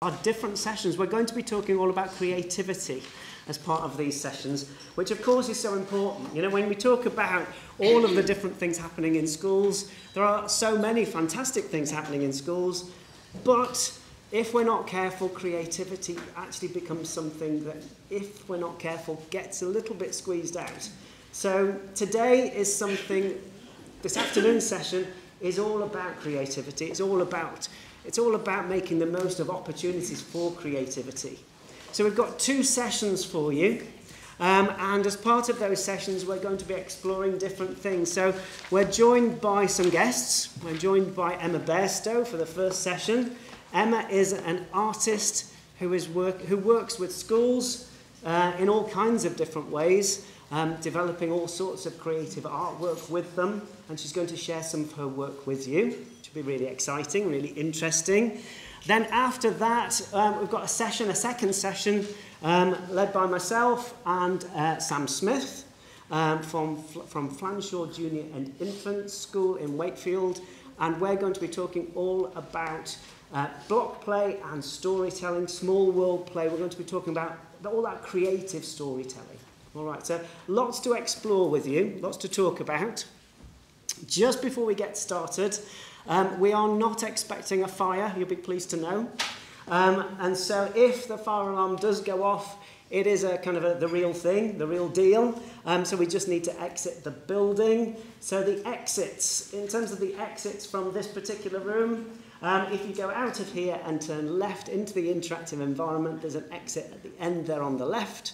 our different sessions. We're going to be talking all about creativity as part of these sessions, which of course is so important. You know, when we talk about all of the different things happening in schools, there are so many fantastic things happening in schools, but if we're not careful, creativity actually becomes something that, if we're not careful, gets a little bit squeezed out. So today is something, this afternoon session is all about creativity. It's all about It's all about making the most of opportunities for creativity. So we've got two sessions for you. Um, and as part of those sessions, we're going to be exploring different things. So we're joined by some guests. We're joined by Emma Bairstow for the first session. Emma is an artist who, is work, who works with schools uh, in all kinds of different ways, um, developing all sorts of creative artwork with them. And she's going to share some of her work with you. Be really exciting, really interesting. Then after that, um, we've got a session, a second session, um, led by myself and uh, Sam Smith um, from, from Flanshaw Junior and Infant School in Wakefield. And we're going to be talking all about uh, block play and storytelling, small world play. We're going to be talking about all that creative storytelling. All right, so lots to explore with you, lots to talk about. Just before we get started, Um, we are not expecting a fire, you'll be pleased to know. Um, and so if the fire alarm does go off, it is a kind of a, the real thing, the real deal. Um, so we just need to exit the building. So the exits, in terms of the exits from this particular room, um, if you go out of here and turn left into the interactive environment, there's an exit at the end there on the left.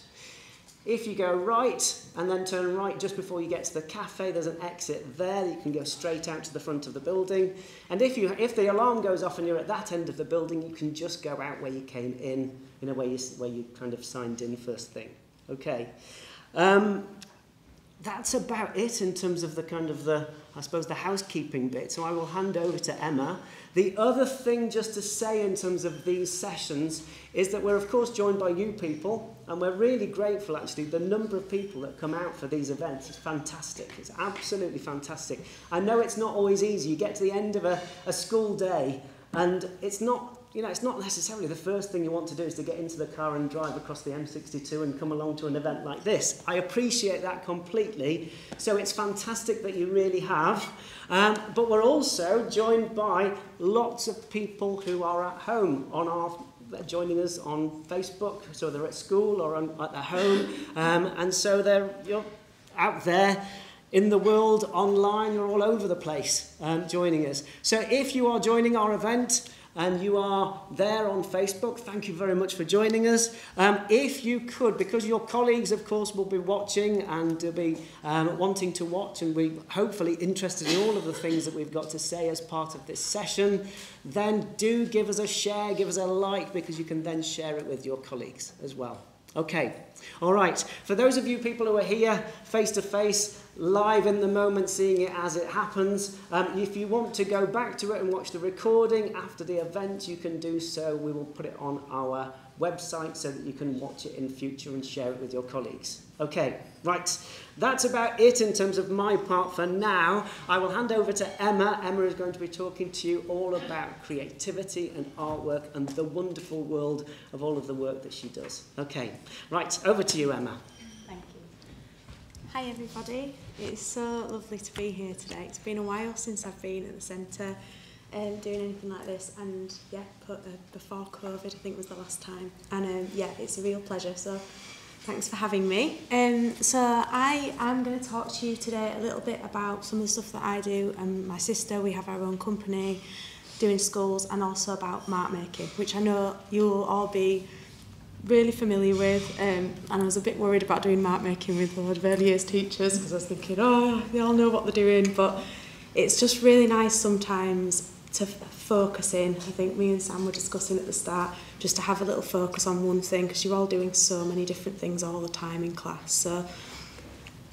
If you go right and then turn right just before you get to the cafe, there's an exit there. You can go straight out to the front of the building. And if, you, if the alarm goes off and you're at that end of the building, you can just go out where you came in, in a way you, where you kind of signed in first thing. Okay. Um, that's about it in terms of the kind of the, I suppose, the housekeeping bit. So I will hand over to Emma. The other thing just to say in terms of these sessions is that we're of course joined by you people and we're really grateful actually the number of people that come out for these events is fantastic it's absolutely fantastic I know it's not always easy you get to the end of a, a school day and it's not you know, it's not necessarily the first thing you want to do is to get into the car and drive across the M62 and come along to an event like this. I appreciate that completely. So it's fantastic that you really have. Um, but we're also joined by lots of people who are at home on our joining us on Facebook, so they're at school or on, at their home, um, and so they're you're out there in the world online, you're all over the place um, joining us. So if you are joining our event, and you are there on Facebook, thank you very much for joining us. Um, if you could, because your colleagues, of course, will be watching and be um, wanting to watch and be hopefully interested in all of the things that we've got to say as part of this session, then do give us a share, give us a like, because you can then share it with your colleagues as well. Okay, all right. For those of you people who are here face to face, live in the moment, seeing it as it happens, um, if you want to go back to it and watch the recording after the event, you can do so. We will put it on our website so that you can watch it in future and share it with your colleagues. Okay, right. That's about it in terms of my part for now. I will hand over to Emma. Emma is going to be talking to you all about creativity and artwork and the wonderful world of all of the work that she does. Okay, right, over to you, Emma. Thank you. Hi, everybody. It's so lovely to be here today. It's been a while since I've been at the centre um, doing anything like this and yeah put, uh, before COVID I think was the last time and um, yeah it's a real pleasure so thanks for having me. Um, so I am going to talk to you today a little bit about some of the stuff that I do and my sister, we have our own company doing schools and also about mark making, which I know you'll all be really familiar with um, and I was a bit worried about doing mark making with lot of early years teachers because I was thinking, oh, they all know what they're doing, but it's just really nice sometimes to focus in. I think me and Sam were discussing at the start just to have a little focus on one thing because you're all doing so many different things all the time in class. So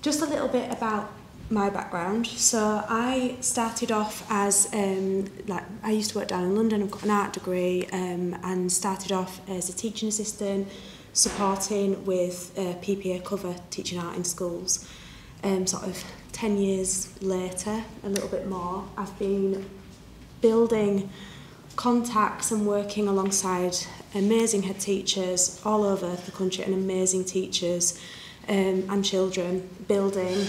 just a little bit about my background. So I started off as um, like I used to work down in London. I've got an art degree um, and started off as a teaching assistant, supporting with uh, PPA cover teaching art in schools. Um, sort of 10 years later, a little bit more, I've been building contacts and working alongside amazing head teachers all over the country and amazing teachers um, and children building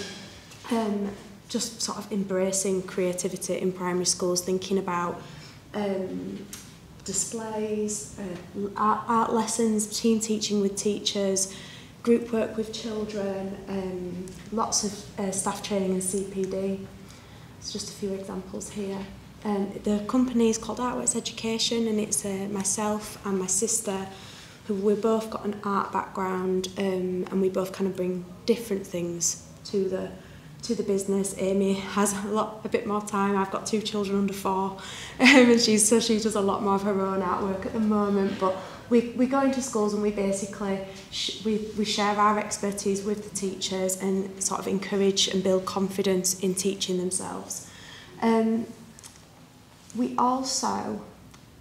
um, just sort of embracing creativity in primary schools thinking about um, displays uh, art, art lessons team teaching with teachers group work with children um, lots of uh, staff training and CPD it's just a few examples here. Um, the company is called Artworks Education and it's uh, myself and my sister who we've both got an art background um, and we both kind of bring different things to the to the business. Amy has a lot a bit more time. I've got two children under four um, and she's so she does a lot more of her own artwork at the moment but we, we go into schools and we basically sh we, we share our expertise with the teachers and sort of encourage and build confidence in teaching themselves. Um, we also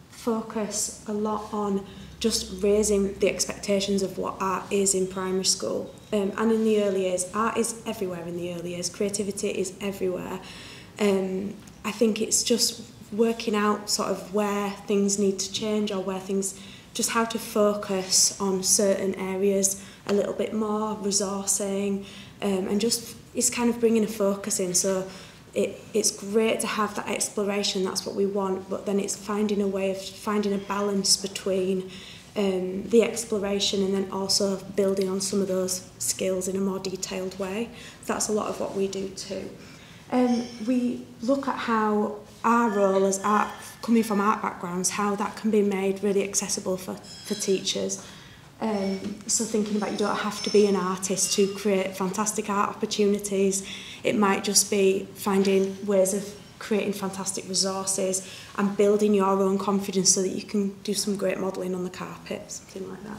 focus a lot on just raising the expectations of what art is in primary school. Um, and in the early years, art is everywhere in the early years, creativity is everywhere. Um, I think it's just working out sort of where things need to change or where things, just how to focus on certain areas a little bit more, resourcing, um, and just it's kind of bringing a focus in. So it, it's great to have that exploration, that's what we want, but then it's finding a way of finding a balance between um, the exploration and then also building on some of those skills in a more detailed way. That's a lot of what we do too. Um, we look at how our role as art, coming from art backgrounds, how that can be made really accessible for, for teachers. Um, so thinking about you don't have to be an artist to create fantastic art opportunities. It might just be finding ways of creating fantastic resources and building your own confidence so that you can do some great modelling on the carpet, something like that.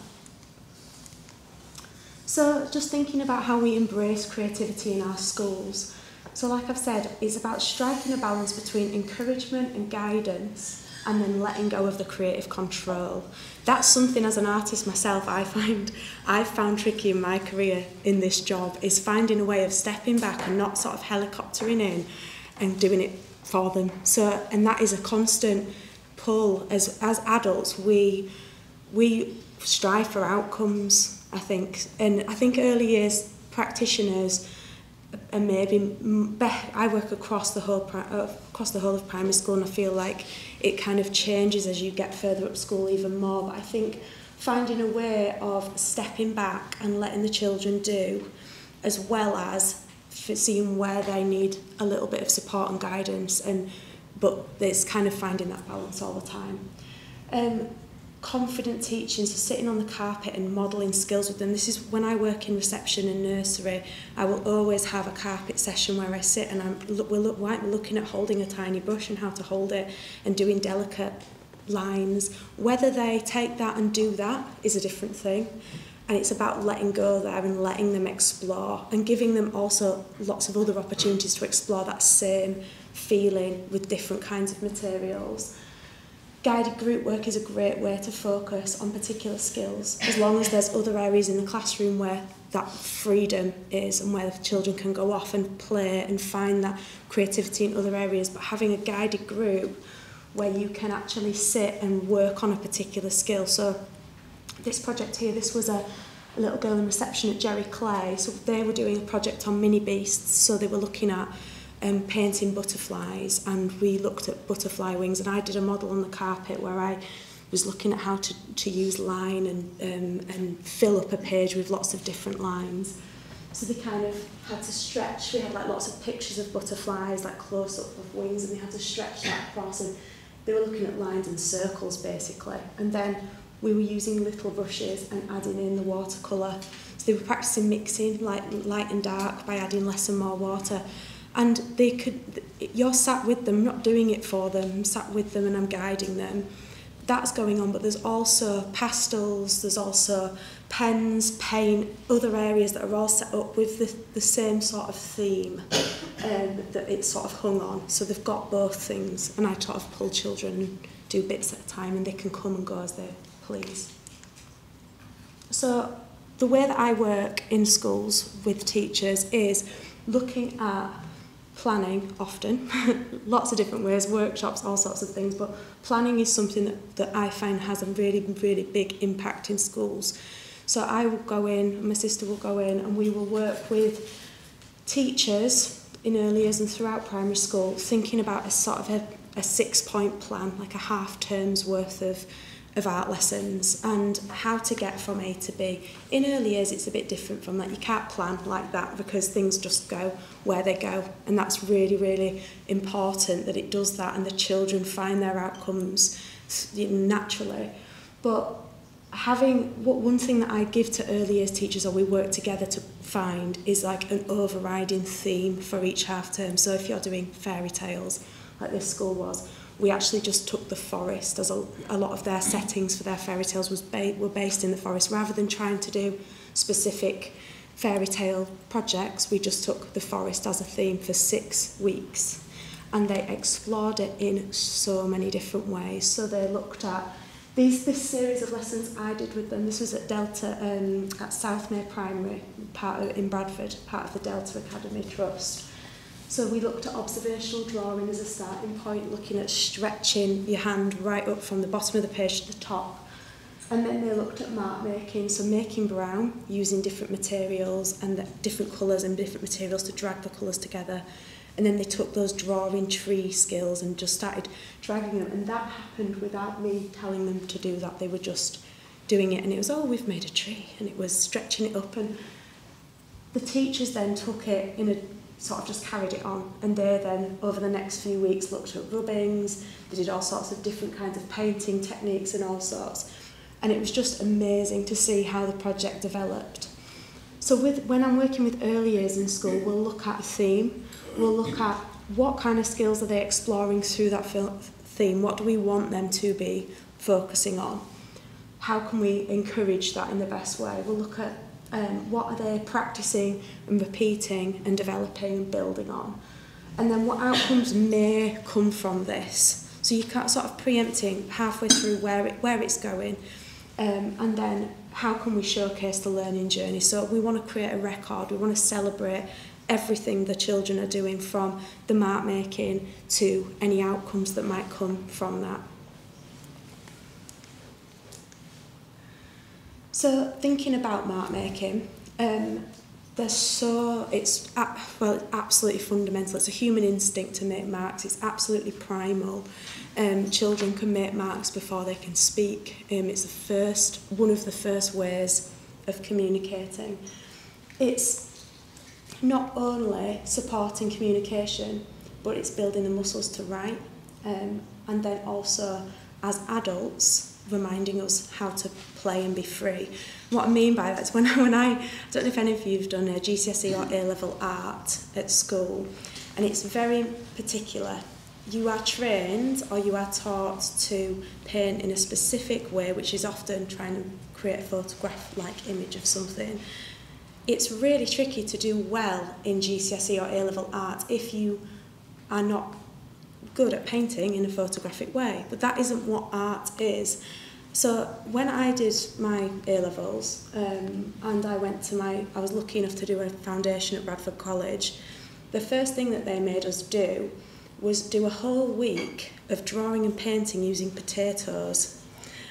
So just thinking about how we embrace creativity in our schools. So like I've said, it's about striking a balance between encouragement and guidance and then letting go of the creative control. That's something as an artist myself I find I've found tricky in my career in this job is finding a way of stepping back and not sort of helicoptering in and doing it for them. So and that is a constant pull as as adults we we strive for outcomes I think and I think early years practitioners and maybe I work across the whole uh, across the whole of primary school and I feel like it kind of changes as you get further up school even more. But I think finding a way of stepping back and letting the children do, as well as seeing where they need a little bit of support and guidance. And but it's kind of finding that balance all the time. Um, confident teaching, so sitting on the carpet and modelling skills with them. This is when I work in reception and nursery, I will always have a carpet session where I sit and I'm, we're, look, we're looking at holding a tiny brush and how to hold it and doing delicate lines. Whether they take that and do that is a different thing. And it's about letting go there and letting them explore and giving them also lots of other opportunities to explore that same feeling with different kinds of materials. Guided group work is a great way to focus on particular skills as long as there's other areas in the classroom where that freedom is and where the children can go off and play and find that creativity in other areas. But having a guided group where you can actually sit and work on a particular skill. So this project here, this was a, a little girl in reception at Jerry Clay. So they were doing a project on mini beasts. So they were looking at um, painting butterflies and we looked at butterfly wings and I did a model on the carpet where I was looking at how to, to use line and, um, and fill up a page with lots of different lines. So they kind of had to stretch, we had like lots of pictures of butterflies, like close up of wings and we had to stretch that across and they were looking at lines and circles basically. And then we were using little brushes and adding in the watercolour. So they were practicing mixing light, light and dark by adding less and more water and they could you're sat with them not doing it for them I'm sat with them and I'm guiding them. That's going on but there's also pastels there's also pens paint other areas that are all set up with the, the same sort of theme um, that it's sort of hung on. So they've got both things and I sort of pull children do bits at a time and they can come and go as they please. So the way that I work in schools with teachers is looking at planning often, lots of different ways, workshops, all sorts of things, but planning is something that, that I find has a really, really big impact in schools. So I will go in, my sister will go in, and we will work with teachers in early years and throughout primary school, thinking about a sort of a, a six-point plan, like a half term's worth of of art lessons and how to get from A to B. In early years, it's a bit different from that. You can't plan like that because things just go where they go. And that's really, really important that it does that and the children find their outcomes naturally. But having what one thing that I give to early years teachers or we work together to find is like an overriding theme for each half term. So if you're doing fairy tales, like this school was, we actually just took the forest as a, a lot of their settings for their fairy tales was ba were based in the forest. Rather than trying to do specific fairy tale projects we just took the forest as a theme for six weeks. And they explored it in so many different ways. So they looked at these this series of lessons I did with them. This was at Delta um, at Southmere Primary part of, in Bradford part of the Delta Academy Trust So we looked at observational drawing as a starting point, looking at stretching your hand right up from the bottom of the page to the top. And then they looked at mark making, so making brown using different materials and the different colours and different materials to drag the colours together. And then they took those drawing tree skills and just started dragging them. And that happened without me telling them to do that. They were just doing it. And it was, oh, we've made a tree. And it was stretching it up. And the teachers then took it in a sort of just carried it on. And they then, over the next few weeks, looked at rubbings, they did all sorts of different kinds of painting techniques and all sorts. And it was just amazing to see how the project developed. So with, when I'm working with early years in school, we'll look at a theme, we'll look at what kind of skills are they exploring through that theme, what do we want them to be focusing on, how can we encourage that in the best way. We'll look at um, what are they practicing and repeating and developing and building on. And then what outcomes may come from this. So you can't sort of preempting halfway through where, it, where it's going. Um, and then how can we showcase the learning journey? So we want to create a record, we want to celebrate everything the children are doing from the mark making to any outcomes that might come from that. So thinking about mark making, um, there's so it's well absolutely fundamental. It's a human instinct to make marks. It's absolutely primal. Um, children can make marks before they can speak. Um, it's the first one of the first ways of communicating. It's not only supporting communication, but it's building the muscles to write, um, and then also as adults reminding us how to play and be free. What I mean by that is when, when I, I don't know if any of you have done a GCSE or A-level art at school, and it's very particular. You are trained or you are taught to paint in a specific way, which is often trying to create a photograph-like image of something. It's really tricky to do well in GCSE or A-level art if you are not good at painting in a photographic way, but that isn't what art is. So when I did my A-levels um, and I went to my, I was lucky enough to do a foundation at Bradford College, the first thing that they made us do was do a whole week of drawing and painting using potatoes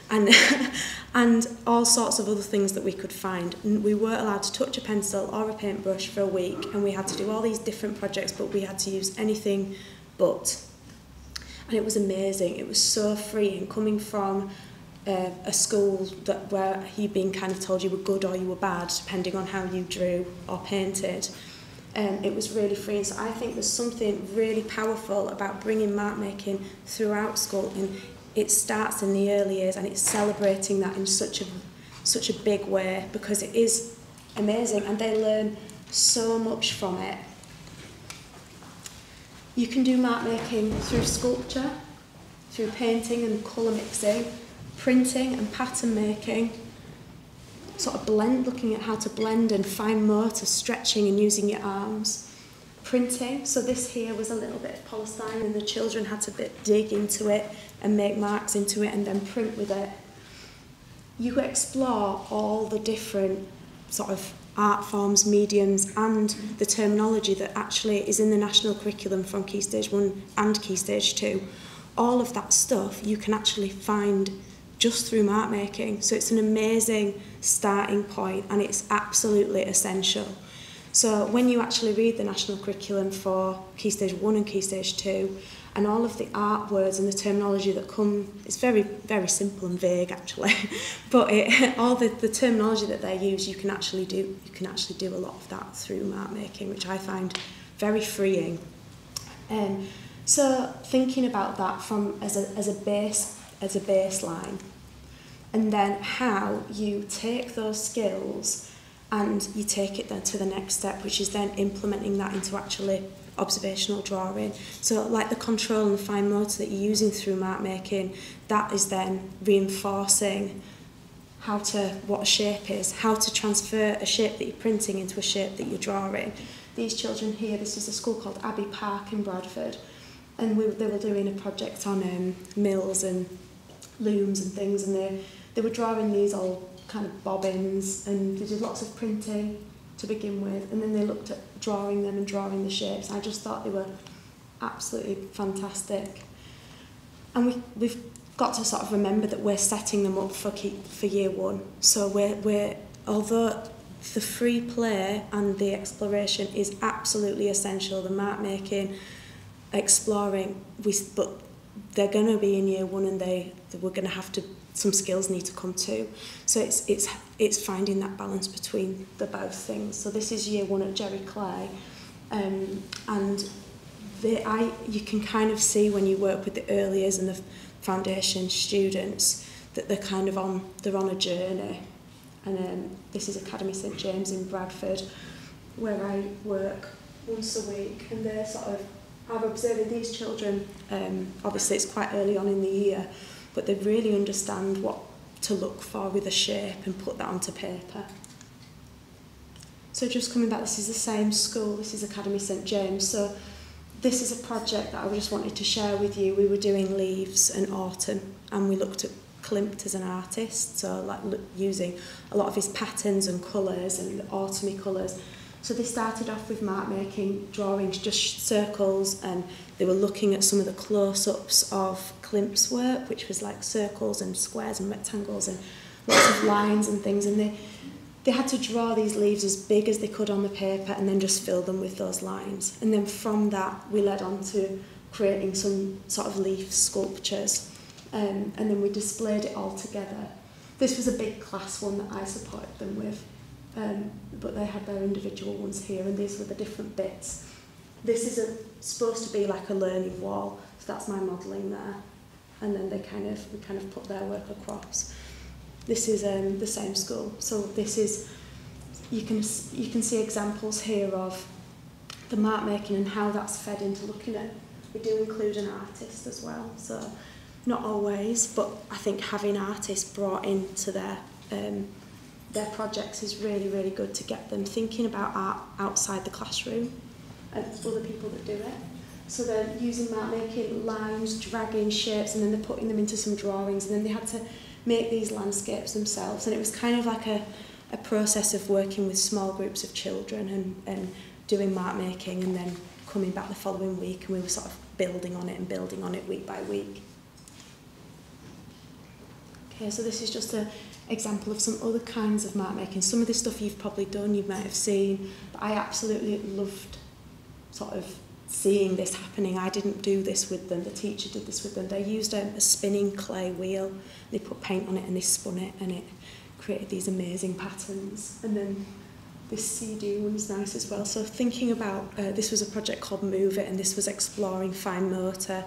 and and all sorts of other things that we could find. We weren't allowed to touch a pencil or a paintbrush for a week and we had to do all these different projects but we had to use anything but and it was amazing. It was so freeing coming from uh, a school that where he'd been kind of told you were good or you were bad, depending on how you drew or painted. Um, it was really freeing. So I think there's something really powerful about bringing mark making throughout school, and it starts in the early years, and it's celebrating that in such a such a big way because it is amazing, and they learn so much from it. You can do mark making through sculpture, through painting and colour mixing, printing and pattern making, sort of blend, looking at how to blend and fine motor, stretching and using your arms. Printing, so this here was a little bit of polystyrene and the children had to bit, dig into it and make marks into it and then print with it. You explore all the different sort of art forms, mediums and the terminology that actually is in the national curriculum from Key Stage 1 and Key Stage 2. All of that stuff you can actually find just through mark making. So it's an amazing starting point and it's absolutely essential. So when you actually read the national curriculum for Key Stage 1 and Key Stage 2, and all of the art words and the terminology that come, it's very, very simple and vague actually, but it, all the, the terminology that they use, you can actually do, you can actually do a lot of that through mark making, which I find very freeing. Um, so thinking about that from as a, as a base, as a baseline, and then how you take those skills and you take it then to the next step which is then implementing that into actually observational drawing. So like the control and the fine motor that you're using through mark making that is then reinforcing how to what a shape is how to transfer a shape that you're printing into a shape that you're drawing. These children here this is a school called Abbey Park in Bradford and we, they were doing a project on um, mills and looms and things and they, they were drawing these old kind of bobbins, and they did lots of printing to begin with, and then they looked at drawing them and drawing the shapes. I just thought they were absolutely fantastic. And we, we've got to sort of remember that we're setting them up for, key, for year one. So we're, we're, although the free play and the exploration is absolutely essential, the mark making, exploring, we, but they're going to be in year one and they, they we're going to have to some skills need to come too. So it's, it's, it's finding that balance between the both things. So this is year one at Jerry Clay. Um, and the, I, you can kind of see when you work with the earliers and the foundation students that they're kind of on, they're on a journey. And um, this is Academy St James in Bradford, where I work once a week. And they're sort of, I've observed these children, um, obviously it's quite early on in the year, but they really understand what to look for with a shape and put that onto paper. So just coming back, this is the same school, this is Academy St James. So this is a project that I just wanted to share with you. We were doing leaves and autumn and we looked at Klimt as an artist, so like using a lot of his patterns and colours and autumny colours. So they started off with mark making drawings, just circles, and they were looking at some of the close-ups of Klimt's work, which was like circles and squares and rectangles and lots of lines and things. And they, they had to draw these leaves as big as they could on the paper and then just fill them with those lines. And then from that, we led on to creating some sort of leaf sculptures. Um, and then we displayed it all together. This was a big class one that I supported them with, um, but they had their individual ones here, and these were the different bits. This is a, supposed to be like a learning wall, so that's my modelling there and then they kind of we kind of put their work across. This is um, the same school, so this is you can you can see examples here of the mark making and how that's fed into looking at. We do include an artist as well, so not always, but I think having artists brought into their um, their projects is really really good to get them thinking about art outside the classroom and other people that do it. So they're using mark making lines, dragging shapes, and then they're putting them into some drawings, and then they had to make these landscapes themselves. And it was kind of like a, a process of working with small groups of children and, and doing mark making, and then coming back the following week, and we were sort of building on it and building on it week by week. Okay, so this is just an example of some other kinds of mark making. Some of the stuff you've probably done, you might have seen, but I absolutely loved sort of seeing this happening. I didn't do this with them. The teacher did this with them. They used a, a spinning clay wheel. They put paint on it and they spun it and it created these amazing patterns. And then this CD one's nice as well. So thinking about, uh, this was a project called Move It and this was exploring fine motor.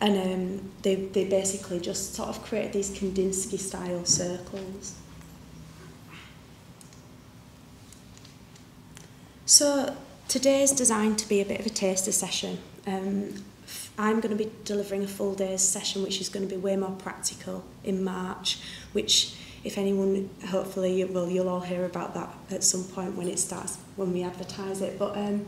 And um, they, they basically just sort of created these Kandinsky style circles. So Today is designed to be a bit of a taster session. Um, I'm going to be delivering a full day's session which is going to be way more practical in March which if anyone hopefully you will you'll all hear about that at some point when it starts when we advertise it. But um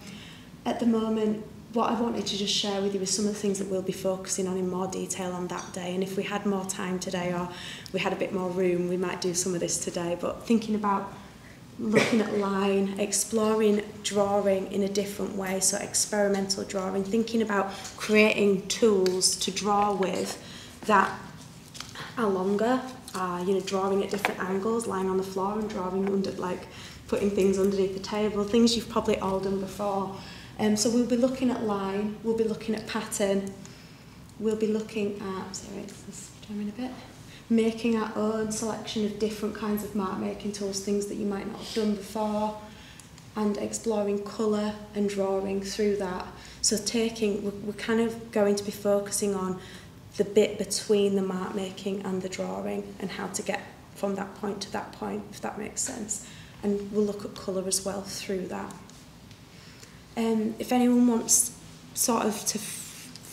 at the moment what I wanted to just share with you is some of the things that we'll be focusing on in more detail on that day. And if we had more time today or we had a bit more room we might do some of this today. But thinking about looking at line, exploring drawing in a different way, so experimental drawing, thinking about creating tools to draw with that are longer, uh, you know, drawing at different angles, lying on the floor and drawing under, like, putting things underneath the table, things you've probably all done before. Um, so we'll be looking at line, we'll be looking at pattern, we'll be looking at, sorry, it's in a bit, making our own selection of different kinds of mark making tools, things that you might not have done before, and exploring colour and drawing through that. So taking, we're, kind of going to be focusing on the bit between the mark making and the drawing and how to get from that point to that point, if that makes sense. And we'll look at colour as well through that. Um, if anyone wants sort of to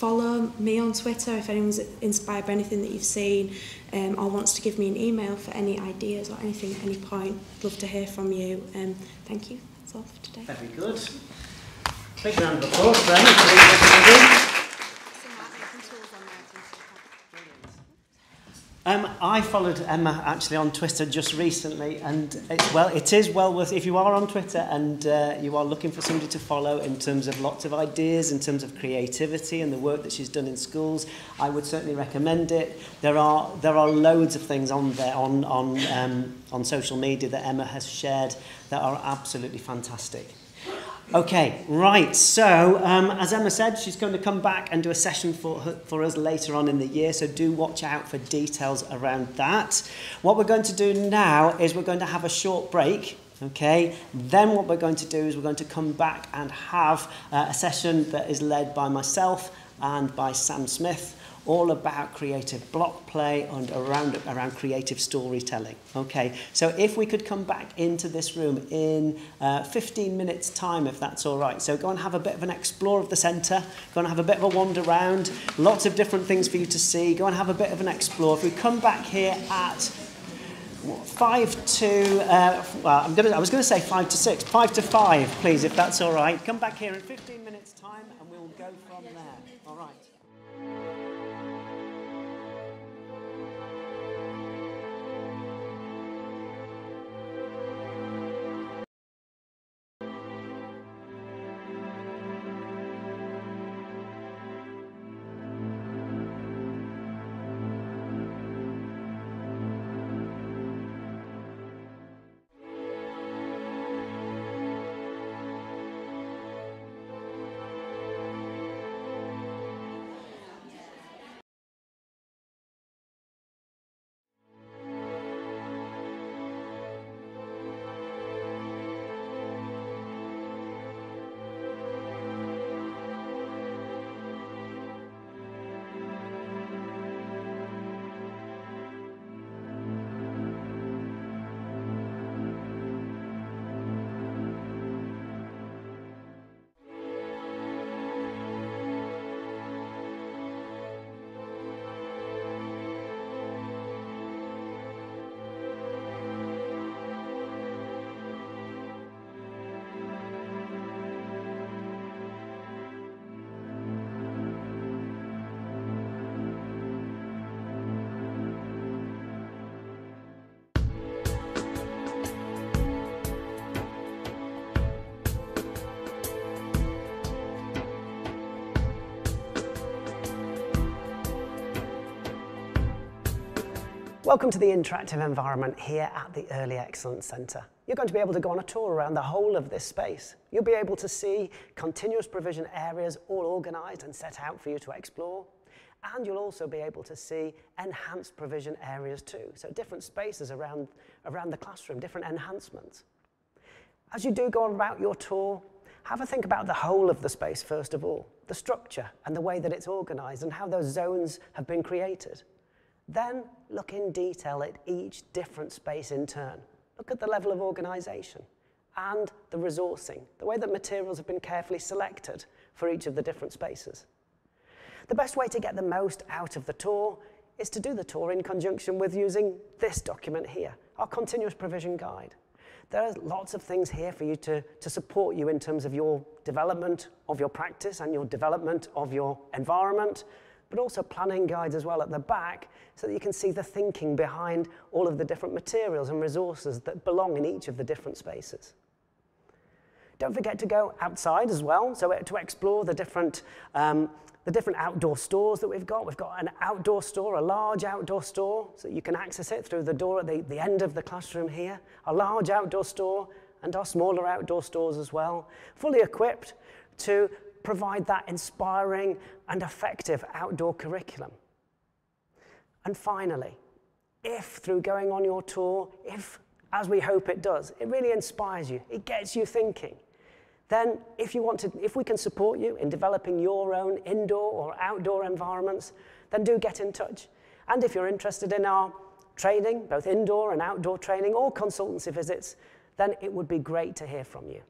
follow me on Twitter if anyone's inspired by anything that you've seen um, or wants to give me an email for any ideas or anything at any point. Love to hear from you. Um, thank you. That's all for today. Very good. Big round of applause then. Um, I followed Emma actually on Twitter just recently, and it's, well, it is well worth if you are on Twitter and uh, you are looking for somebody to follow in terms of lots of ideas, in terms of creativity and the work that she's done in schools. I would certainly recommend it. There are there are loads of things on there on on um, on social media that Emma has shared that are absolutely fantastic. Okay, right. So, um, as Emma said, she's going to come back and do a session for, for us later on in the year. So, do watch out for details around that. What we're going to do now is we're going to have a short break. Okay, then what we're going to do is we're going to come back and have uh, a session that is led by myself and by Sam Smith all about creative block play and around, around creative storytelling. Okay, so if we could come back into this room in uh, 15 minutes time, if that's all right. So go and have a bit of an explore of the centre, go and have a bit of a wander around, lots of different things for you to see, go and have a bit of an explore. If we come back here at five to, uh, well, I'm gonna, I was going to say five to six, five to five, please, if that's all right. Come back here in 15 minutes time and we'll go from there. All right. Welcome to the interactive environment here at the Early Excellence Centre. You're going to be able to go on a tour around the whole of this space. You'll be able to see continuous provision areas all organised and set out for you to explore. And you'll also be able to see enhanced provision areas too. So different spaces around, around the classroom, different enhancements. As you do go about your tour, have a think about the whole of the space first of all, the structure and the way that it's organised and how those zones have been created. Then look in detail at each different space in turn. Look at the level of organisation and the resourcing, the way that materials have been carefully selected for each of the different spaces. The best way to get the most out of the tour is to do the tour in conjunction with using this document here, our continuous provision guide. There are lots of things here for you to, to support you in terms of your development of your practice and your development of your environment, but also planning guides as well at the back so that you can see the thinking behind all of the different materials and resources that belong in each of the different spaces. Don't forget to go outside as well, so to explore the different, um, the different outdoor stores that we've got. We've got an outdoor store, a large outdoor store, so you can access it through the door at the, the end of the classroom here, a large outdoor store, and our smaller outdoor stores as well, fully equipped to provide that inspiring and effective outdoor curriculum. And finally, if through going on your tour, if, as we hope it does, it really inspires you, it gets you thinking, then if you want to, if we can support you in developing your own indoor or outdoor environments, then do get in touch. And if you're interested in our training, both indoor and outdoor training or consultancy visits, then it would be great to hear from you.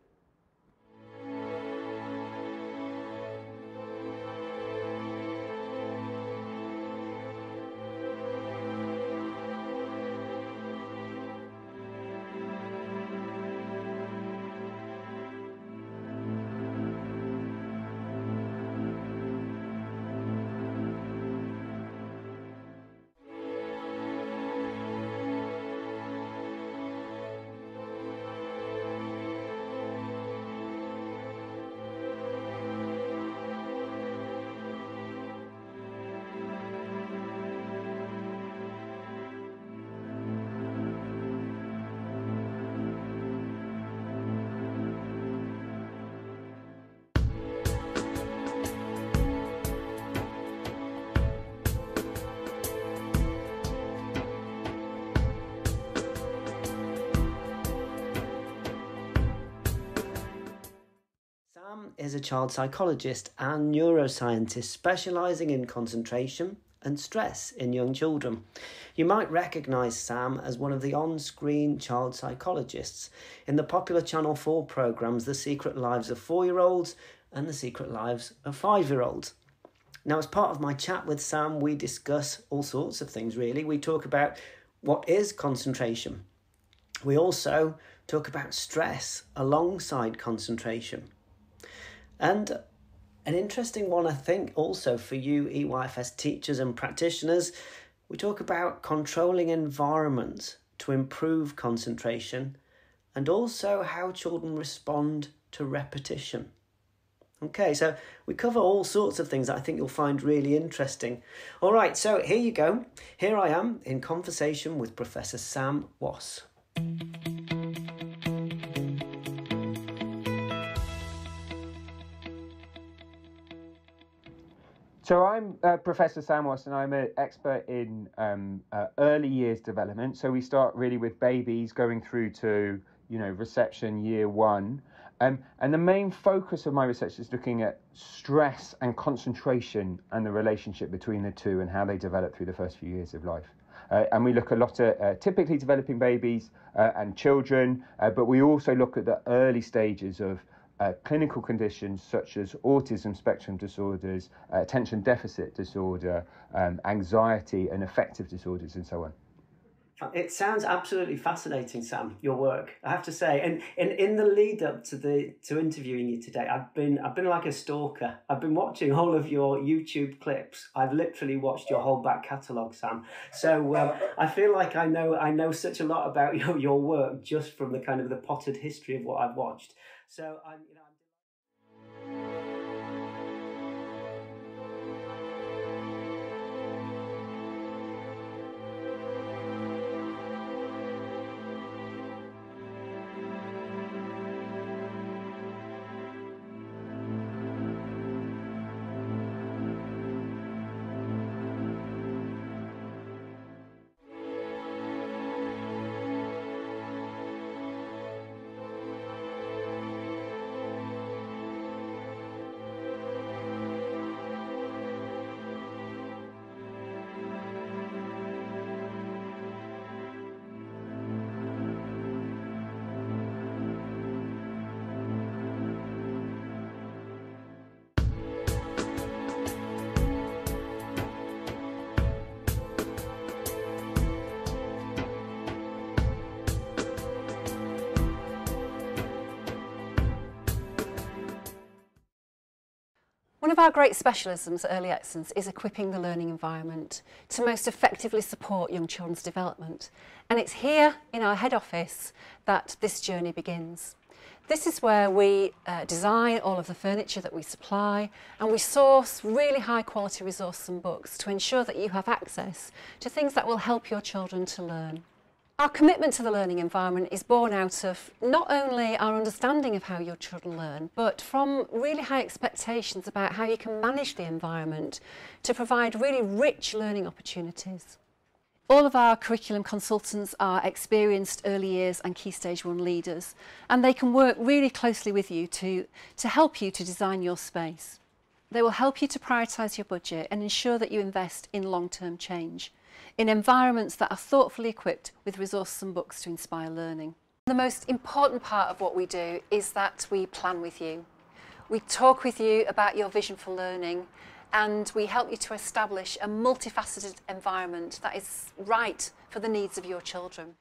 Is a child psychologist and neuroscientist specialising in concentration and stress in young children. You might recognise Sam as one of the on screen child psychologists in the popular Channel 4 programmes The Secret Lives of Four Year Olds and The Secret Lives of Five Year Olds. Now, as part of my chat with Sam, we discuss all sorts of things really. We talk about what is concentration. We also talk about stress alongside concentration. And an interesting one, I think, also for you EYFS teachers and practitioners, we talk about controlling environments to improve concentration and also how children respond to repetition. Okay, so we cover all sorts of things that I think you'll find really interesting. All right, so here you go. Here I am in conversation with Professor Sam Wass. So I'm uh, Professor Sam Wass, and I'm an expert in um, uh, early years development. So we start really with babies, going through to you know reception year one, um, and the main focus of my research is looking at stress and concentration and the relationship between the two and how they develop through the first few years of life. Uh, and we look a lot at uh, typically developing babies uh, and children, uh, but we also look at the early stages of uh, clinical conditions such as autism spectrum disorders, uh, attention deficit disorder, um, anxiety, and affective disorders, and so on. It sounds absolutely fascinating, Sam. Your work, I have to say, and in, in the lead up to the to interviewing you today, I've been I've been like a stalker. I've been watching all of your YouTube clips. I've literally watched your whole back catalogue, Sam. So um, I feel like I know I know such a lot about your your work just from the kind of the potted history of what I've watched. So I'm, you know, I'm our great specialisms at Early Excellence is equipping the learning environment to most effectively support young children's development. And it's here in our head office that this journey begins. This is where we uh, design all of the furniture that we supply and we source really high quality resources and books to ensure that you have access to things that will help your children to learn. Our commitment to the learning environment is born out of not only our understanding of how your children learn, but from really high expectations about how you can manage the environment to provide really rich learning opportunities. All of our curriculum consultants are experienced early years and key stage one leaders and they can work really closely with you to, to help you to design your space. They will help you to prioritise your budget and ensure that you invest in long-term change, in environments that are thoughtfully equipped with resources and books to inspire learning. The most important part of what we do is that we plan with you. We talk with you about your vision for learning and we help you to establish a multifaceted environment that is right for the needs of your children.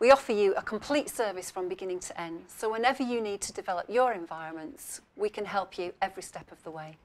We offer you a complete service from beginning to end, so whenever you need to develop your environments, we can help you every step of the way.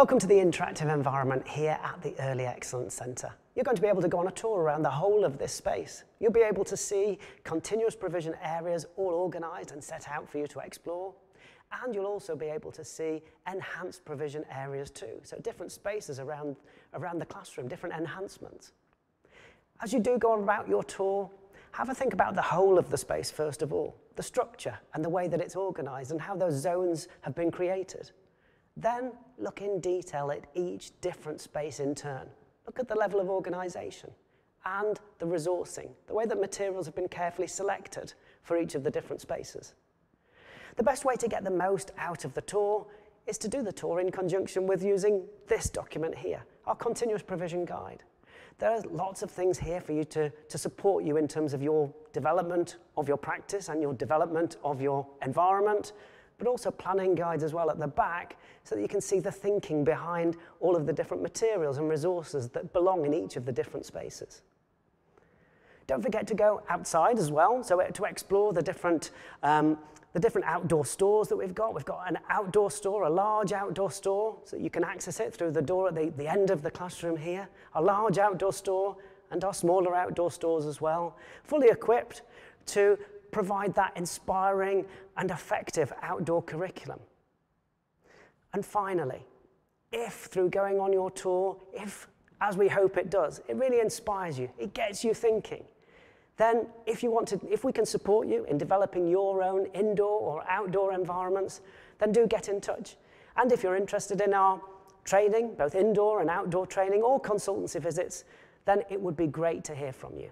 Welcome to the interactive environment here at the Early Excellence Centre. You're going to be able to go on a tour around the whole of this space. You'll be able to see continuous provision areas all organised and set out for you to explore. And you'll also be able to see enhanced provision areas too. So different spaces around, around the classroom, different enhancements. As you do go about your tour, have a think about the whole of the space first of all, the structure and the way that it's organised and how those zones have been created. Then look in detail at each different space in turn. Look at the level of organisation and the resourcing, the way that materials have been carefully selected for each of the different spaces. The best way to get the most out of the tour is to do the tour in conjunction with using this document here, our continuous provision guide. There are lots of things here for you to, to support you in terms of your development of your practice and your development of your environment, but also planning guides as well at the back so that you can see the thinking behind all of the different materials and resources that belong in each of the different spaces. Don't forget to go outside as well, so to explore the different, um, the different outdoor stores that we've got. We've got an outdoor store, a large outdoor store, so you can access it through the door at the, the end of the classroom here, a large outdoor store, and our smaller outdoor stores as well, fully equipped to provide that inspiring and effective outdoor curriculum. And finally, if through going on your tour, if, as we hope it does, it really inspires you, it gets you thinking, then if you want to, if we can support you in developing your own indoor or outdoor environments, then do get in touch. And if you're interested in our training, both indoor and outdoor training or consultancy visits, then it would be great to hear from you.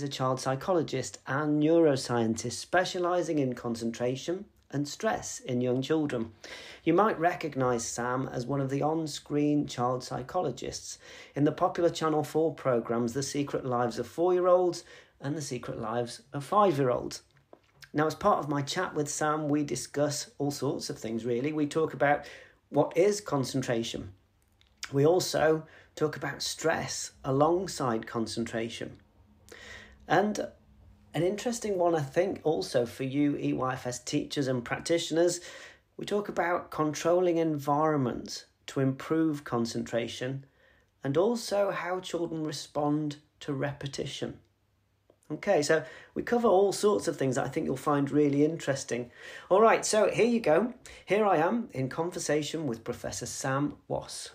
Is a child psychologist and neuroscientist specialising in concentration and stress in young children. You might recognise Sam as one of the on screen child psychologists in the popular Channel 4 programmes The Secret Lives of Four Year Olds and The Secret Lives of Five Year Olds. Now, as part of my chat with Sam, we discuss all sorts of things really. We talk about what is concentration, we also talk about stress alongside concentration. And an interesting one, I think, also for you EYFS teachers and practitioners, we talk about controlling environments to improve concentration and also how children respond to repetition. Okay, so we cover all sorts of things that I think you'll find really interesting. All right, so here you go. Here I am in conversation with Professor Sam Wass.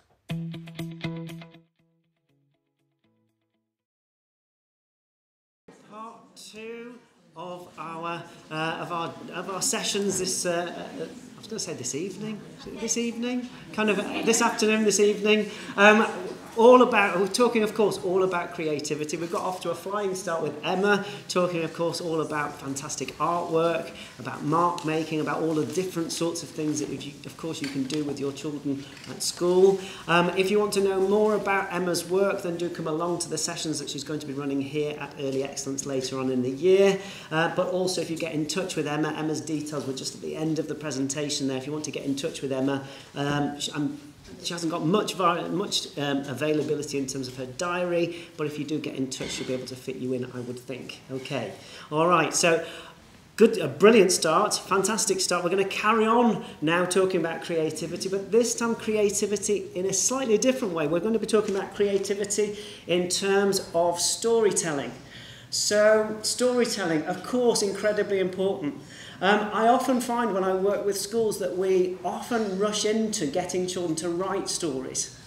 Of our uh, of our of our sessions this. Uh, I was going to say this evening, this evening, kind of this afternoon, this evening. Um, all about, we're talking, of course, all about creativity. We've got off to a flying start with Emma, talking, of course, all about fantastic artwork, about mark making, about all the different sorts of things that, you, of course, you can do with your children at school. Um, if you want to know more about Emma's work, then do come along to the sessions that she's going to be running here at Early Excellence later on in the year. Uh, but also, if you get in touch with Emma, Emma's details were just at the end of the presentation there. If you want to get in touch with Emma, um, I'm she hasn't got much much um, availability in terms of her diary, but if you do get in touch, she'll be able to fit you in, I would think. Okay, all right. So, good, a brilliant start, fantastic start. We're going to carry on now talking about creativity, but this time creativity in a slightly different way. We're going to be talking about creativity in terms of storytelling. So, storytelling, of course, incredibly important. Um, I often find when I work with schools that we often rush into getting children to write stories.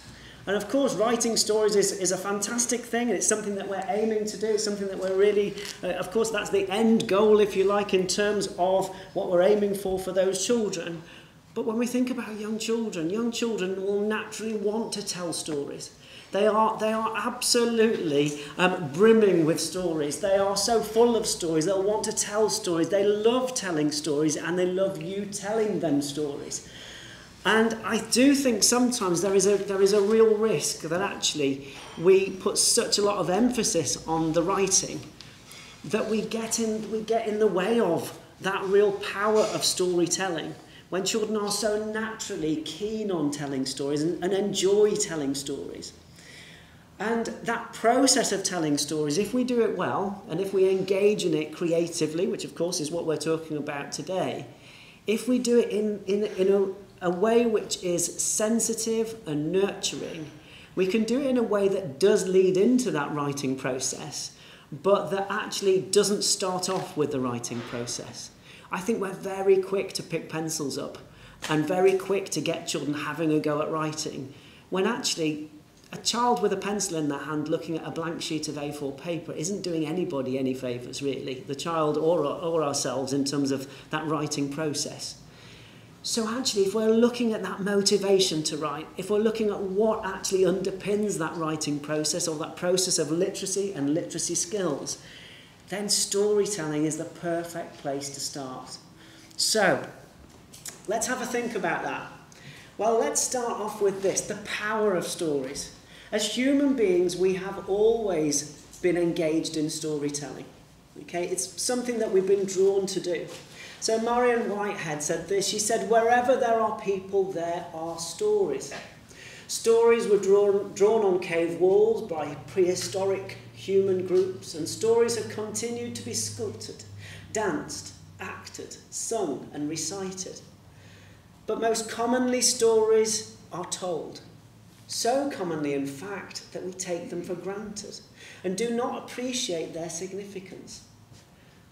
And of course, writing stories is, is a fantastic thing, and it's something that we're aiming to do. It's something that we're really, uh, of course, that's the end goal, if you like, in terms of what we're aiming for for those children. But when we think about young children, young children will naturally want to tell stories. They are, they are absolutely um, brimming with stories. They are so full of stories. They'll want to tell stories. They love telling stories and they love you telling them stories. And I do think sometimes there is a, there is a real risk that actually we put such a lot of emphasis on the writing that we get in, we get in the way of that real power of storytelling when children are so naturally keen on telling stories and, and enjoy telling stories. And that process of telling stories, if we do it well, and if we engage in it creatively, which of course is what we're talking about today, if we do it in, in, in a, a way which is sensitive and nurturing, we can do it in a way that does lead into that writing process, but that actually doesn't start off with the writing process. I think we're very quick to pick pencils up and very quick to get children having a go at writing, when actually a child with a pencil in their hand looking at a blank sheet of A4 paper isn't doing anybody any favours, really, the child or, or ourselves in terms of that writing process. So actually, if we're looking at that motivation to write, if we're looking at what actually underpins that writing process or that process of literacy and literacy skills, then storytelling is the perfect place to start. So, let's have a think about that. Well, let's start off with this the power of stories. As human beings, we have always been engaged in storytelling. Okay, it's something that we've been drawn to do. So Marian Whitehead said this. She said, "Wherever there are people, there are stories." Stories were drawn, drawn on cave walls by prehistoric human groups, and stories have continued to be sculpted, danced, acted, sung, and recited. But most commonly, stories are told. So commonly, in fact, that we take them for granted and do not appreciate their significance.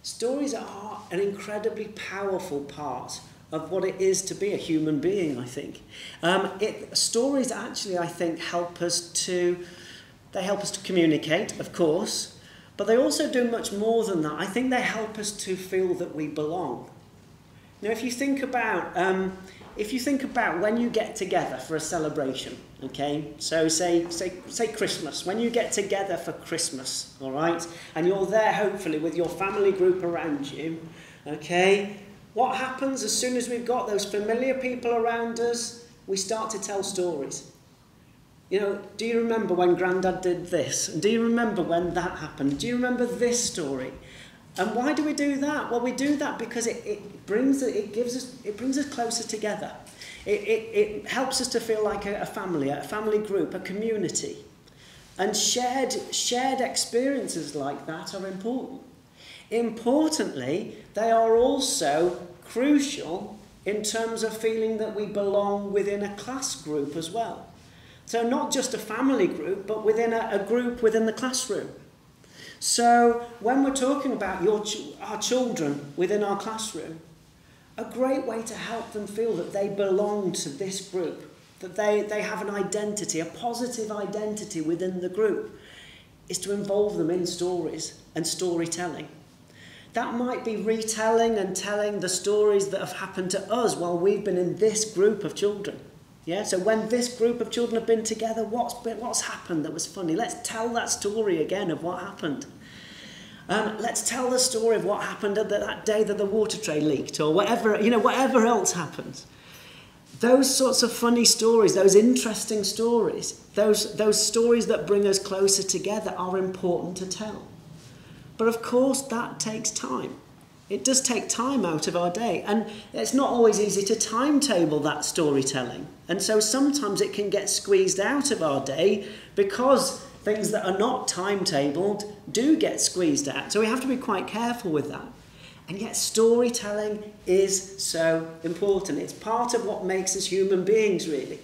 Stories are an incredibly powerful part of what it is to be a human being, I think. Um, it, stories actually, I think, help us to, they help us to communicate, of course, but they also do much more than that. I think they help us to feel that we belong. Now, if you think about, um, if you think about when you get together for a celebration, okay, so say, say, say Christmas, when you get together for Christmas, all right, and you're there hopefully with your family group around you, okay, what happens as soon as we've got those familiar people around us? We start to tell stories. You know, do you remember when Grandad did this? Do you remember when that happened? Do you remember this story? And why do we do that? Well, we do that because it, it brings it gives us it brings us closer together. It, it, it helps us to feel like a, a family, a family group, a community. And shared shared experiences like that are important. Importantly, they are also crucial in terms of feeling that we belong within a class group as well. So not just a family group, but within a, a group within the classroom. So when we're talking about your ch our children within our classroom, a great way to help them feel that they belong to this group, that they, they have an identity, a positive identity within the group, is to involve them in stories and storytelling. That might be retelling and telling the stories that have happened to us while we've been in this group of children. Yeah, so when this group of children have been together, what's, been, what's happened that was funny? Let's tell that story again of what happened. Um, let's tell the story of what happened that, that day that the water tray leaked or whatever, you know, whatever else happened. Those sorts of funny stories, those interesting stories, those, those stories that bring us closer together are important to tell. But of course, that takes time. It does take time out of our day, and it's not always easy to timetable that storytelling. And so sometimes it can get squeezed out of our day because things that are not timetabled do get squeezed out. So we have to be quite careful with that. And yet, storytelling is so important. It's part of what makes us human beings, really.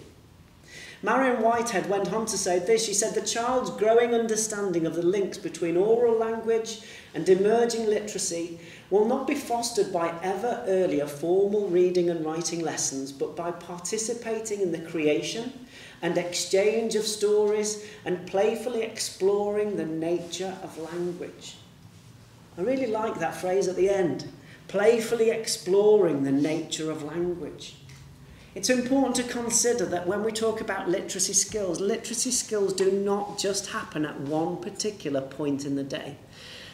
Marian Whitehead went on to say this. She said, The child's growing understanding of the links between oral language and emerging literacy will not be fostered by ever earlier formal reading and writing lessons, but by participating in the creation and exchange of stories and playfully exploring the nature of language. I really like that phrase at the end playfully exploring the nature of language. It's important to consider that when we talk about literacy skills, literacy skills do not just happen at one particular point in the day.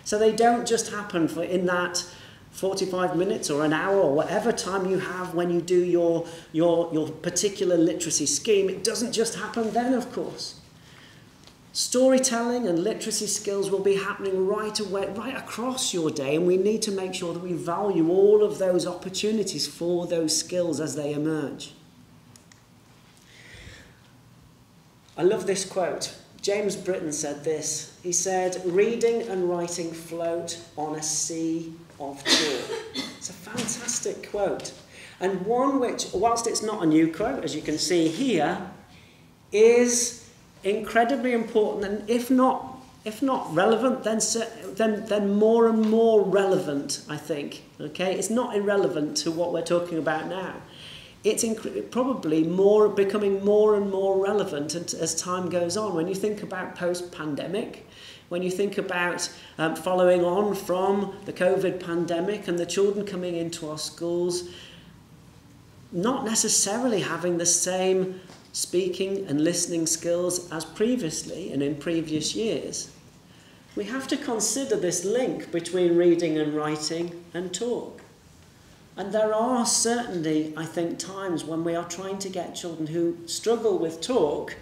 So they don't just happen for in that 45 minutes or an hour or whatever time you have when you do your, your, your particular literacy scheme. It doesn't just happen then, of course. Storytelling and literacy skills will be happening right away, right across your day, and we need to make sure that we value all of those opportunities for those skills as they emerge. I love this quote. James Britton said this. He said, Reading and writing float on a sea of talk. It's a fantastic quote. And one which, whilst it's not a new quote, as you can see here, is incredibly important and if not if not relevant then then then more and more relevant I think okay it's not irrelevant to what we're talking about now it's probably more becoming more and more relevant as time goes on when you think about post pandemic when you think about um, following on from the covid pandemic and the children coming into our schools not necessarily having the same speaking and listening skills as previously and in previous years, we have to consider this link between reading and writing and talk. And there are certainly, I think, times when we are trying to get children who struggle with talk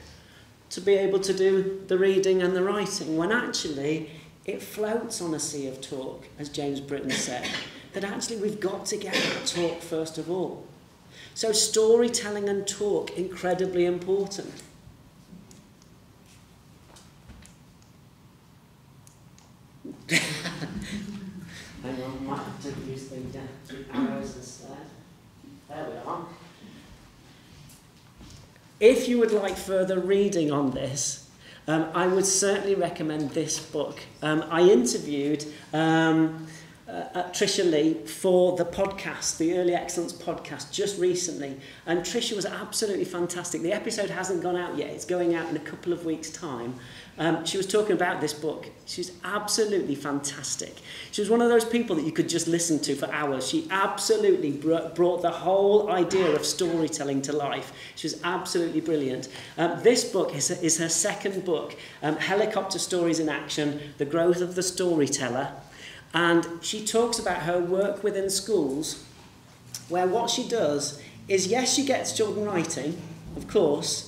to be able to do the reading and the writing, when actually it floats on a sea of talk, as James Britton said, that actually we've got to get that talk first of all. So storytelling and talk, incredibly important. There we are. If you would like further reading on this, um, I would certainly recommend this book. Um, I interviewed um, uh, Trisha Lee for the podcast, the Early Excellence podcast, just recently. And Trisha was absolutely fantastic. The episode hasn't gone out yet, it's going out in a couple of weeks' time. Um, she was talking about this book. She's absolutely fantastic. She was one of those people that you could just listen to for hours. She absolutely br- brought the whole idea of storytelling to life. She was absolutely brilliant. Um, this book is, is her second book, um, Helicopter Stories in Action The Growth of the Storyteller. And she talks about her work within schools, where what she does is yes, she gets children writing, of course,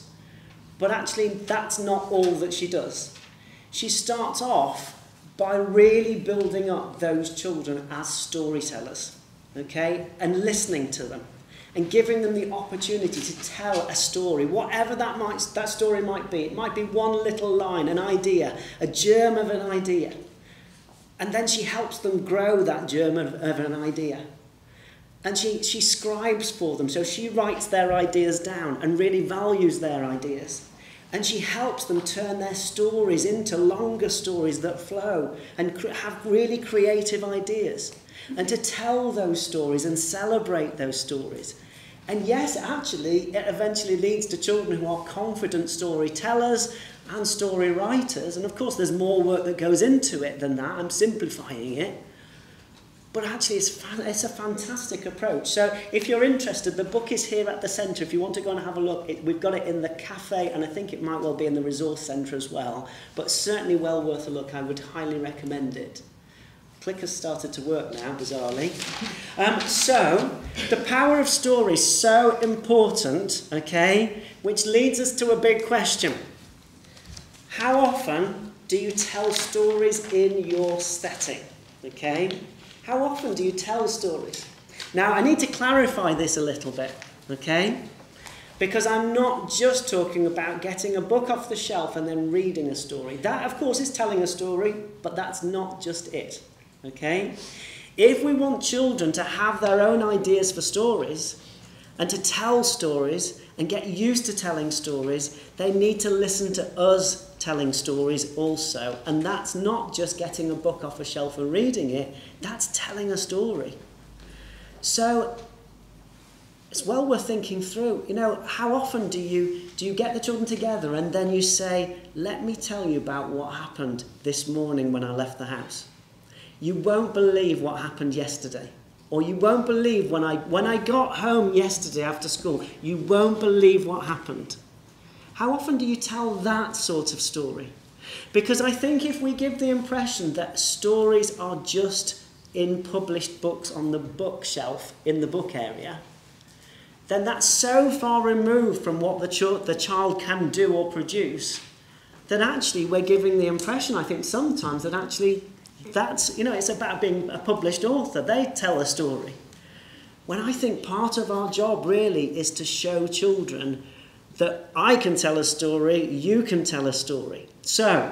but actually that's not all that she does. She starts off by really building up those children as storytellers, okay, and listening to them and giving them the opportunity to tell a story, whatever that might that story might be. It might be one little line, an idea, a germ of an idea. And then she helps them grow that germ of, of an idea. And she, she scribes for them, so she writes their ideas down and really values their ideas. And she helps them turn their stories into longer stories that flow and have really creative ideas. And to tell those stories and celebrate those stories. And yes, actually, it eventually leads to children who are confident storytellers and story writers. And of course, there's more work that goes into it than that. I'm simplifying it. But actually, it's, fan- it's a fantastic approach. So, if you're interested, the book is here at the centre. If you want to go and have a look, it, we've got it in the cafe, and I think it might well be in the resource centre as well. But certainly well worth a look. I would highly recommend it. Click has started to work now, bizarrely. Um, so, the power of story is so important, okay, which leads us to a big question. How often do you tell stories in your setting? Okay? How often do you tell stories? Now, I need to clarify this a little bit, okay? Because I'm not just talking about getting a book off the shelf and then reading a story. That, of course, is telling a story, but that's not just it, okay? If we want children to have their own ideas for stories, And to tell stories and get used to telling stories, they need to listen to us telling stories also. And that's not just getting a book off a shelf and reading it, that's telling a story. So it's well worth thinking through. You know, how often do you do you get the children together and then you say, "Let me tell you about what happened this morning when I left the house." You won't believe what happened yesterday. Or you won't believe when I when I got home yesterday after school, you won't believe what happened. How often do you tell that sort of story? Because I think if we give the impression that stories are just in published books on the bookshelf in the book area, then that's so far removed from what the, ch- the child can do or produce that actually we're giving the impression, I think sometimes, that actually that's, you know, it's about being a published author. They tell a story. When I think part of our job really is to show children that I can tell a story, you can tell a story. So,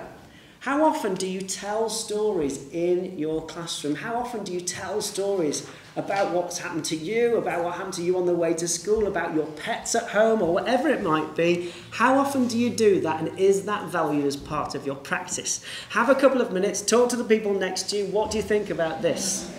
how often do you tell stories in your classroom? How often do you tell stories about what's happened to you, about what happened to you on the way to school, about your pets at home, or whatever it might be? How often do you do that, and is that valued as part of your practice? Have a couple of minutes, talk to the people next to you. What do you think about this?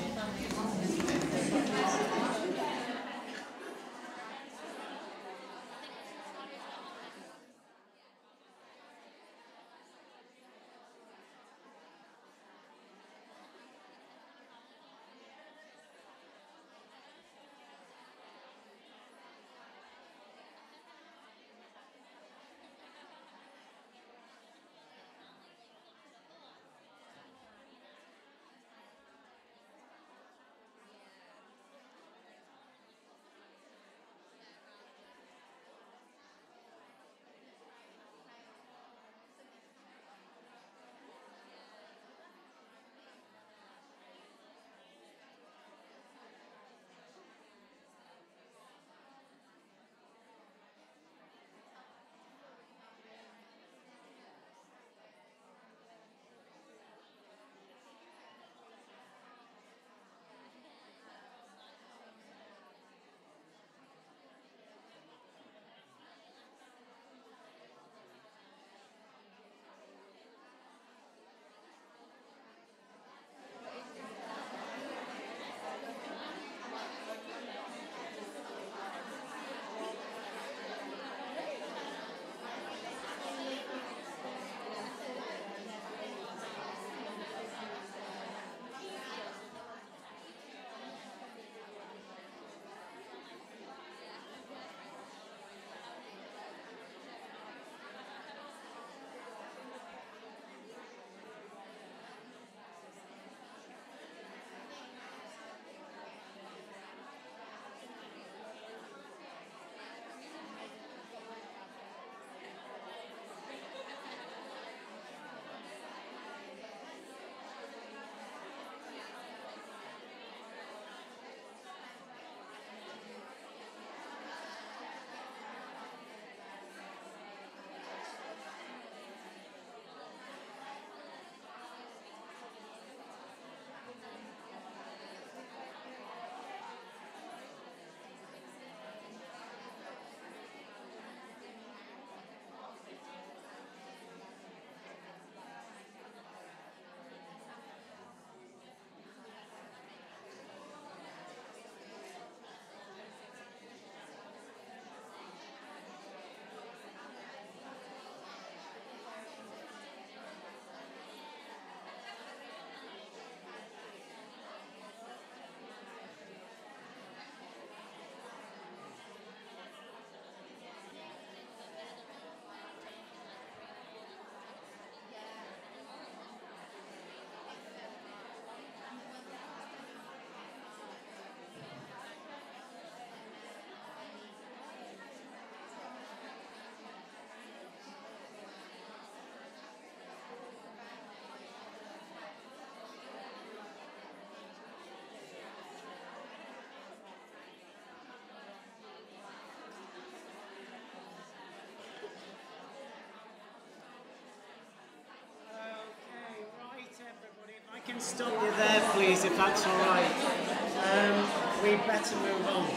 Stop you there, please, if that's all right. Um, we better move on.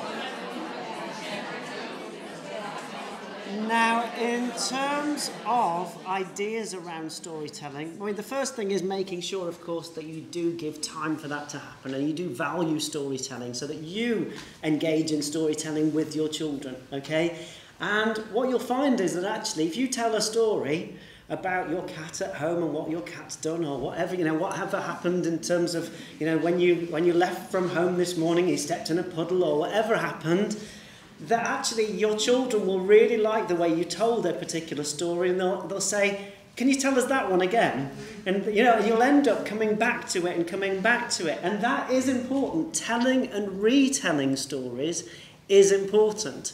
Now, in terms of ideas around storytelling, I mean, the first thing is making sure, of course, that you do give time for that to happen and you do value storytelling so that you engage in storytelling with your children, okay? And what you'll find is that actually, if you tell a story about your cat at home and what your cat's done or whatever, you know, whatever happened in terms of, you know, when you, when you left from home this morning, you stepped in a puddle or whatever happened, that actually your children will really like the way you told a particular story and they'll, they'll say, can you tell us that one again? And you know, you'll end up coming back to it and coming back to it. And that is important. Telling and retelling stories is important.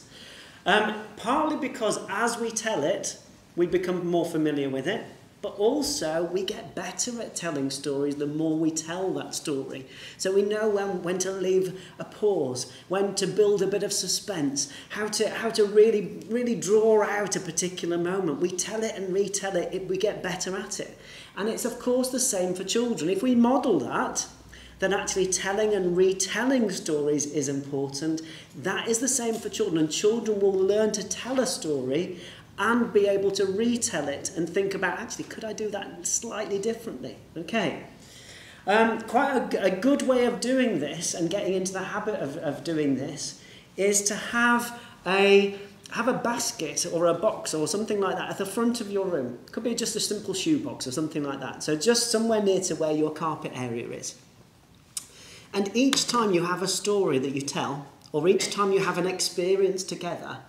Um, partly because as we tell it, we become more familiar with it, but also we get better at telling stories the more we tell that story. So we know when, when to leave a pause, when to build a bit of suspense, how to, how to really, really draw out a particular moment. We tell it and retell it, it, we get better at it. And it's of course the same for children. If we model that, then actually telling and retelling stories is important. That is the same for children. and Children will learn to tell a story and be able to retell it and think about actually could I do that slightly differently? Okay. Um, quite a, a good way of doing this and getting into the habit of, of doing this is to have a have a basket or a box or something like that at the front of your room. Could be just a simple shoe box or something like that. So just somewhere near to where your carpet area is. And each time you have a story that you tell or each time you have an experience together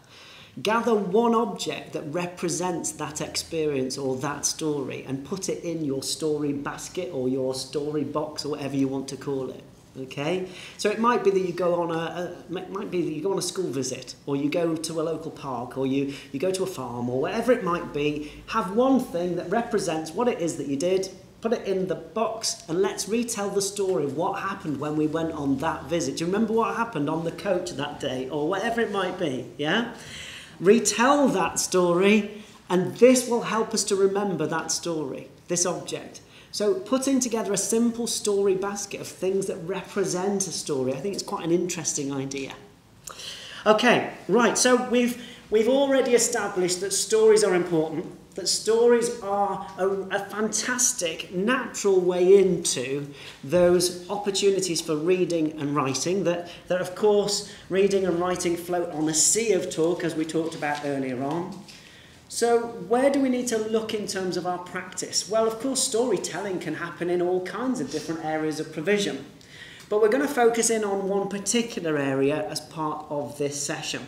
Gather one object that represents that experience or that story and put it in your story basket or your story box or whatever you want to call it. Okay, so it might be that you go on a, a might be that you go on a school visit, or you go to a local park, or you you go to a farm, or whatever it might be. Have one thing that represents what it is that you did. Put it in the box, and let's retell the story of what happened when we went on that visit. Do you remember what happened on the coach that day, or whatever it might be? Yeah retell that story, and this will help us to remember that story, this object. So, putting together a simple story basket of things that represent a story, I think it's quite an interesting idea. Okay, right, so we've, we've already established that stories are important, that stories are a, a fantastic, natural way into those opportunities for reading and writing. That, that, of course, reading and writing float on a sea of talk, as we talked about earlier on. So, where do we need to look in terms of our practice? Well, of course, storytelling can happen in all kinds of different areas of provision. But we're going to focus in on one particular area as part of this session.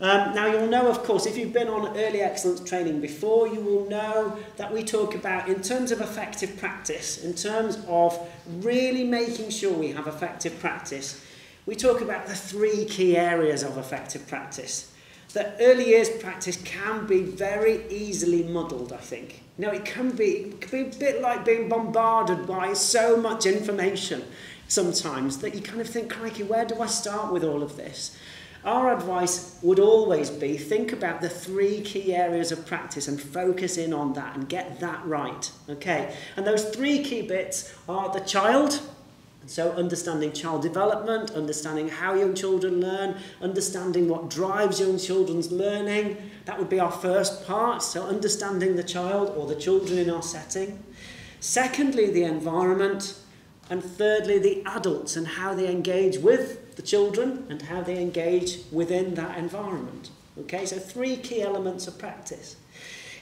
Um, now, you'll know, of course, if you've been on early excellence training before, you will know that we talk about, in terms of effective practice, in terms of really making sure we have effective practice, we talk about the three key areas of effective practice. That early years practice can be very easily muddled, I think. Know, it can be, it can be a bit like being bombarded by so much information sometimes that you kind of think, crikey, where do I start with all of this? Our advice would always be think about the three key areas of practice and focus in on that and get that right. Okay? And those three key bits are the child, so understanding child development, understanding how young children learn, understanding what drives young children's learning. That would be our first part. So understanding the child or the children in our setting. Secondly, the environment. And thirdly, the adults and how they engage with the children and how they engage within that environment. Okay, so three key elements of practice.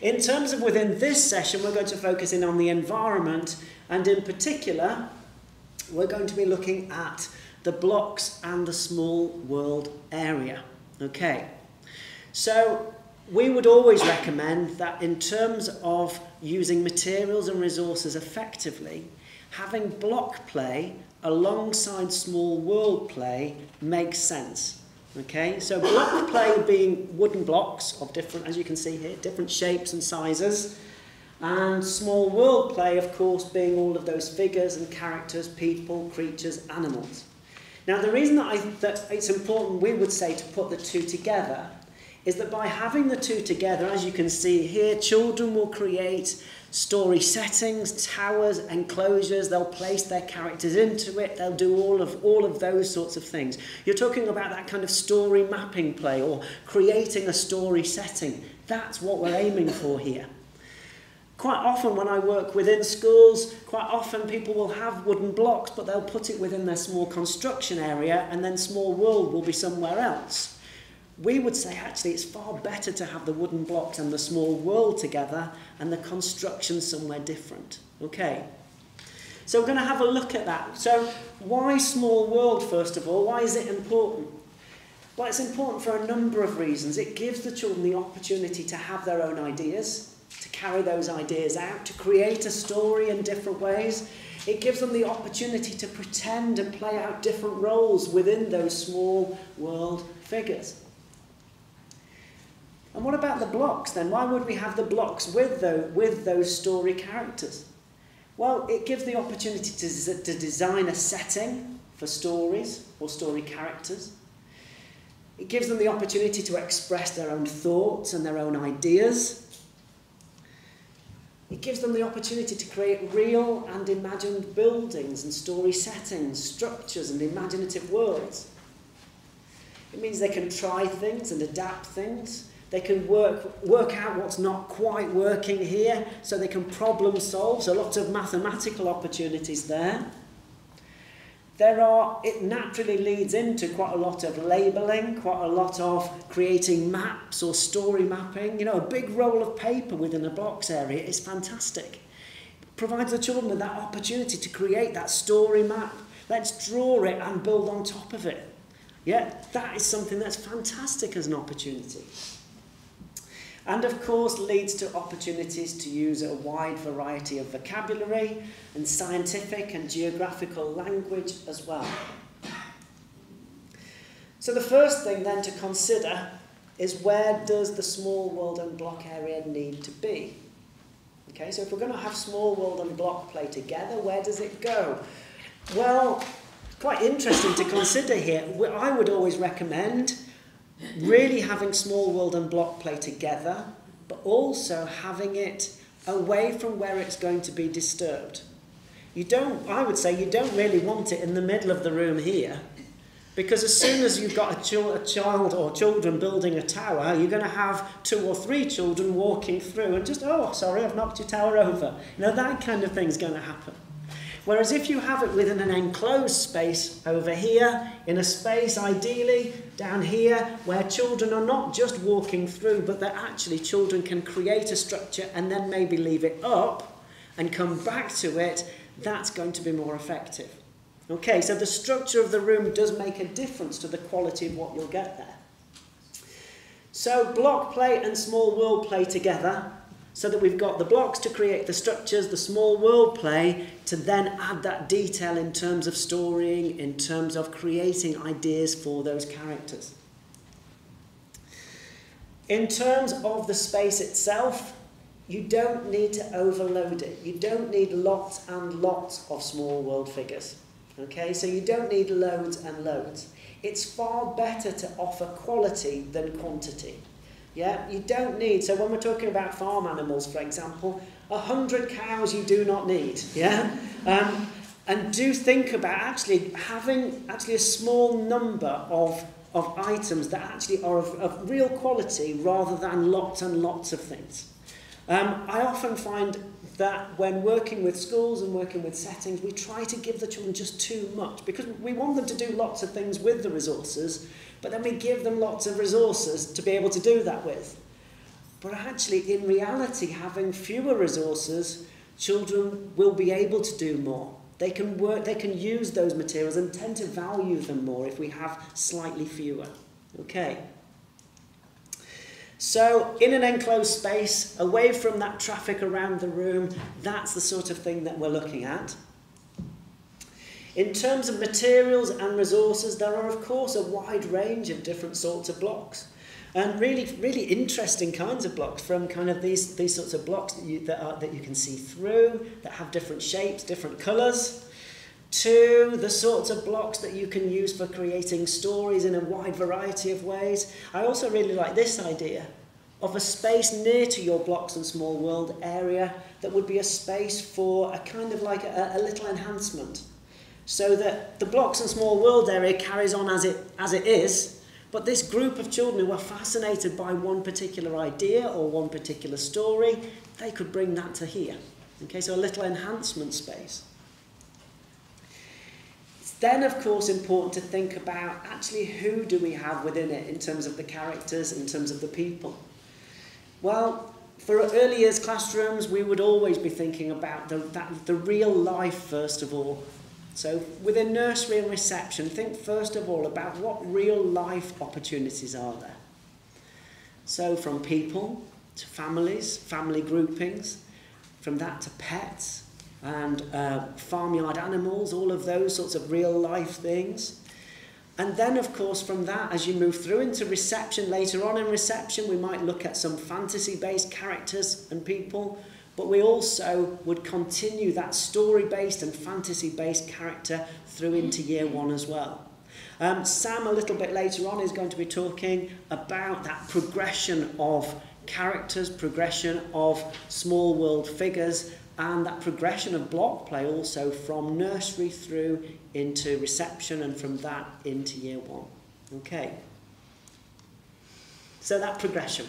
In terms of within this session, we're going to focus in on the environment, and in particular, we're going to be looking at the blocks and the small world area. Okay, so we would always recommend that in terms of using materials and resources effectively, having block play alongside small world play makes sense. Okay, so block play being wooden blocks of different, as you can see here, different shapes and sizes. And small world play, of course, being all of those figures and characters, people, creatures, animals. Now, the reason that, I, that it's important, we would say, to put the two together is that by having the two together, as you can see here, children will create story settings, towers, enclosures, they'll place their characters into it, they'll do all of all of those sorts of things. You're talking about that kind of story mapping play or creating a story setting. That's what we're aiming for here. Quite often when I work within schools, quite often people will have wooden blocks, but they'll put it within their small construction area and then small world will be somewhere else. We would say actually it's far better to have the wooden blocks and the small world together and the construction somewhere different. Okay. So we're going to have a look at that. So why small world first of all? Why is it important? Well, it's important for a number of reasons. It gives the children the opportunity to have their own ideas, to carry those ideas out, to create a story in different ways. It gives them the opportunity to pretend and play out different roles within those small world figures. And what about the blocks then? Why would we have the blocks with, the, with those story characters? Well, it gives the opportunity to, to design a setting for stories or story characters. It gives them the opportunity to express their own thoughts and their own ideas. It gives them the opportunity to create real and imagined buildings and story settings, structures and imaginative worlds. It means they can try things and adapt things. They can work, work out what's not quite working here, so they can problem solve. So lots of mathematical opportunities there. There are, it naturally leads into quite a lot of labelling, quite a lot of creating maps or story mapping. You know, a big roll of paper within a box area is fantastic. It provides the children with that opportunity to create that story map. Let's draw it and build on top of it. Yeah, that is something that's fantastic as an opportunity and of course leads to opportunities to use a wide variety of vocabulary and scientific and geographical language as well. So the first thing then to consider is where does the small world and block area need to be? Okay, so if we're going to have small world and block play together, where does it go? Well, quite interesting to consider here. I would always recommend really having small world and block play together, but also having it away from where it's going to be disturbed. You don't, I would say, you don't really want it in the middle of the room here, because as soon as you've got a, ch a child or children building a tower, you're going to have two or three children walking through and just, oh, sorry, I've knocked your tower over. Know, that kind of thing's going to happen. Whereas if you have it within an enclosed space over here, in a space ideally down here, where children are not just walking through, but that actually children can create a structure and then maybe leave it up and come back to it, that's going to be more effective. Okay, so the structure of the room does make a difference to the quality of what you'll get there. So block play and small world play together so that we've got the blocks to create the structures, the small world play, to then add that detail in terms of storying, in terms of creating ideas for those characters. In terms of the space itself, you don't need to overload it. You don't need lots and lots of small world figures. Okay, so you don't need loads and loads. It's far better to offer quality than quantity. Yeah, you don't need, so when we're talking about farm animals, for example, a hundred cows you do not need, yeah? Um, and do think about actually having actually a small number of, of items that actually are of, of real quality rather than lots and lots of things. Um, I often find that when working with schools and working with settings, we try to give the children just too much because we want them to do lots of things with the resources, but then we give them lots of resources to be able to do that with. But actually, in reality, having fewer resources, children will be able to do more. They can work, they can use those materials and tend to value them more if we have slightly fewer. Okay. So, in an enclosed space, away from that traffic around the room, that's the sort of thing that we're looking at. In terms of materials and resources, there are of course a wide range of different sorts of blocks. And really, really interesting kinds of blocks from kind of these, these sorts of blocks that you, that, are, that you can see through, that have different shapes, different colours. to the sorts of blocks that you can use for creating stories in a wide variety of ways. I also really like this idea of a space near to your blocks and small world area that would be a space for a kind of like a, a little enhancement so that the blocks and small world area carries on as it as it is. But this group of children who are fascinated by one particular idea or one particular story they could bring that to here. Okay so a little enhancement space. It's then of course important to think about actually who do we have within it in terms of the characters in terms of the people. Well, for early years classrooms, we would always be thinking about the, that, the real life first of all. So within nursery and reception, think first of all about what real life opportunities are there. So from people to families, family groupings, from that to pets and uh, farmyard animals, all of those sorts of real life things. And then, of course, from that, as you move through into reception, later on in reception, we might look at some fantasy based characters and people, but we also would continue that story based and fantasy based character through into year one as well. Um, Sam, a little bit later on, is going to be talking about that progression of characters, progression of small world figures, and that progression of block play also from nursery through into reception and from that into year one. Okay. So that progression.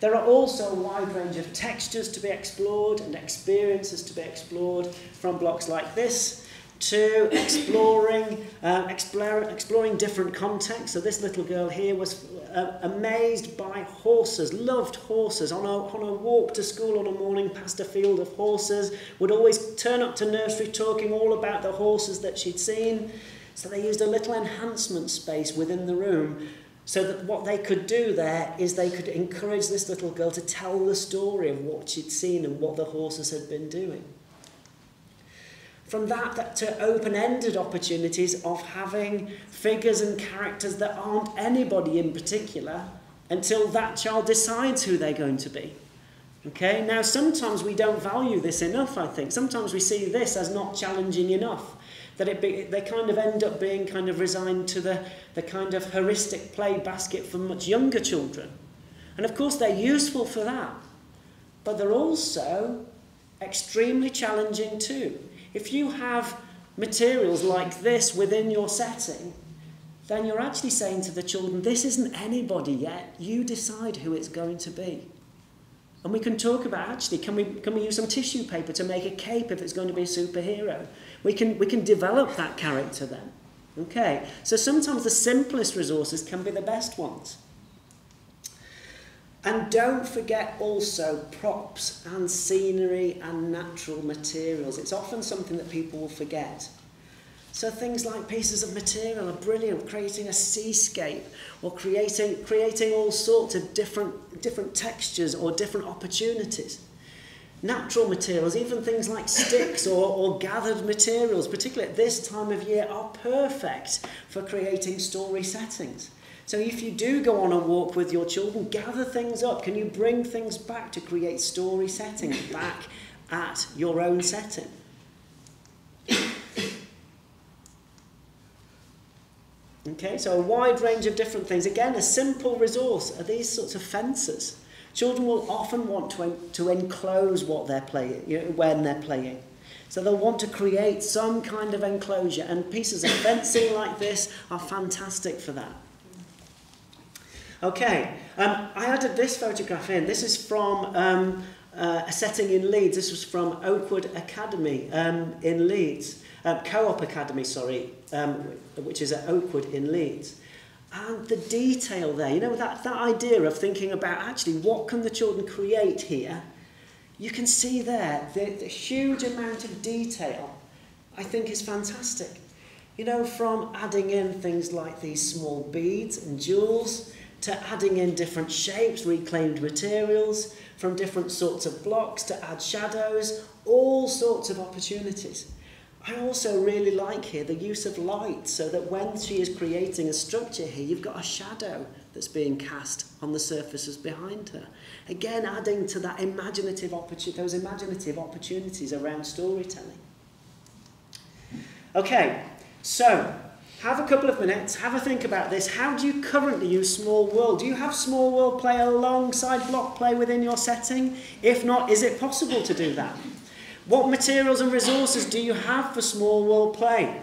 There are also a wide range of textures to be explored and experiences to be explored from blocks like this to exploring, uh, explore, exploring different contexts. So this little girl here was uh, amazed by horses, loved horses. On a, on a walk to school on a morning past a field of horses, would always turn up to nursery talking all about the horses that she'd seen. So they used a little enhancement space within the room so that what they could do there is they could encourage this little girl to tell the story of what she'd seen and what the horses had been doing from that, that to open-ended opportunities of having figures and characters that aren't anybody in particular until that child decides who they're going to be. Okay, now sometimes we don't value this enough, I think. Sometimes we see this as not challenging enough. That it be, they kind of end up being kind of resigned to the, the kind of heuristic play basket for much younger children. And of course, they're useful for that. But they're also extremely challenging too. If you have materials like this within your setting, then you're actually saying to the children, this isn't anybody yet. You decide who it's going to be. And we can talk about actually, can we, can we use some tissue paper to make a cape if it's going to be a superhero? We can, we can develop that character then. Okay, so sometimes the simplest resources can be the best ones. And don't forget also props and scenery and natural materials. It's often something that people will forget. So things like pieces of material are brilliant, creating a seascape or creating, creating all sorts of different, different textures or different opportunities. Natural materials, even things like sticks or, or gathered materials, particularly at this time of year, are perfect for creating story settings. So if you do go on a walk with your children, gather things up. Can you bring things back to create story settings back at your own setting? Okay, so a wide range of different things. Again, a simple resource are these sorts of fences. Children will often want to, to enclose what they're playing, you know, when they're playing. So they'll want to create some kind of enclosure, and pieces of fencing like this are fantastic for that. Okay, um, I added this photograph in. This is from um, uh, a setting in Leeds. This was from Oakwood Academy um, in Leeds. Uh, Co-op Academy, sorry, um, which is at Oakwood in Leeds. And the detail there, you know, that, that idea of thinking about actually what can the children create here, you can see there the, the huge amount of detail I think is fantastic. You know, from adding in things like these small beads and jewels, to adding in different shapes, reclaimed materials, from different sorts of blocks to add shadows, all sorts of opportunities. I also really like here the use of light so that when she is creating a structure here, you've got a shadow that's being cast on the surfaces behind her. Again, adding to that imaginative opportunity, those imaginative opportunities around storytelling. Okay, so have a couple of minutes, have a think about this. How do you currently use Small World? Do you have Small World play alongside block play within your setting? If not, is it possible to do that? What materials and resources do you have for small world play?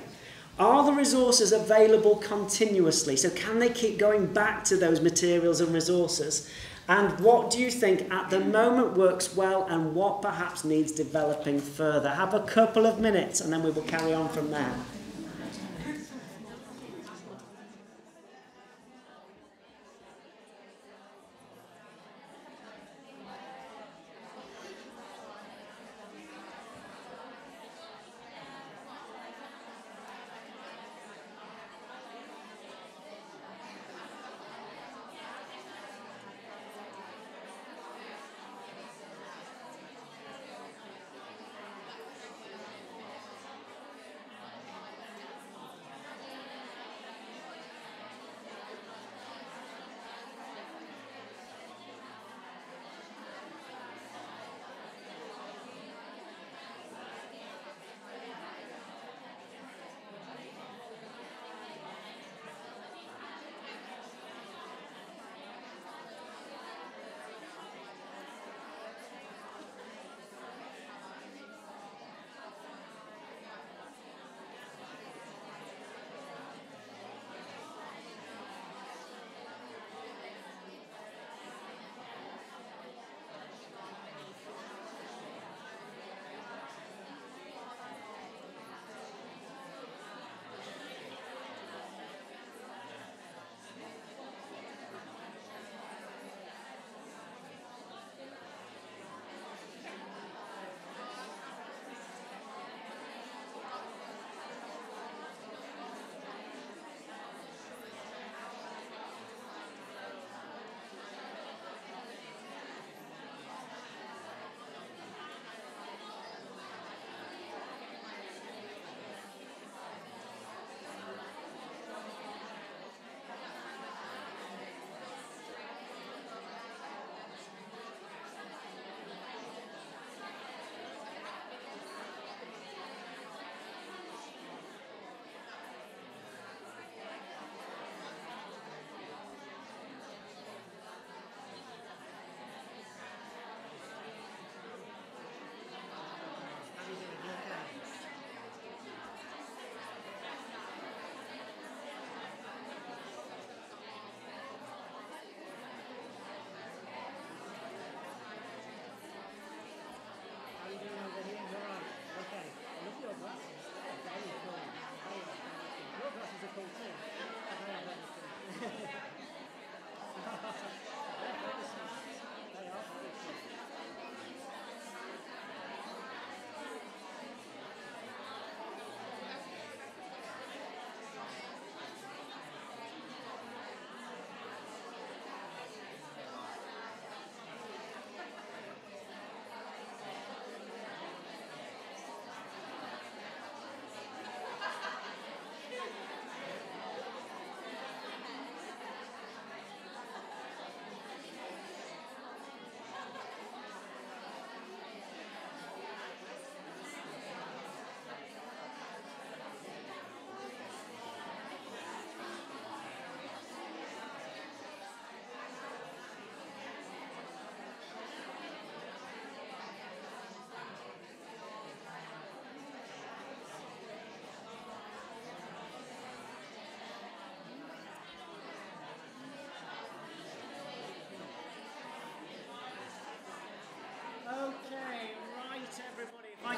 Are the resources available continuously? So can they keep going back to those materials and resources? And what do you think at the moment works well and what perhaps needs developing further? Have a couple of minutes and then we will carry on from there.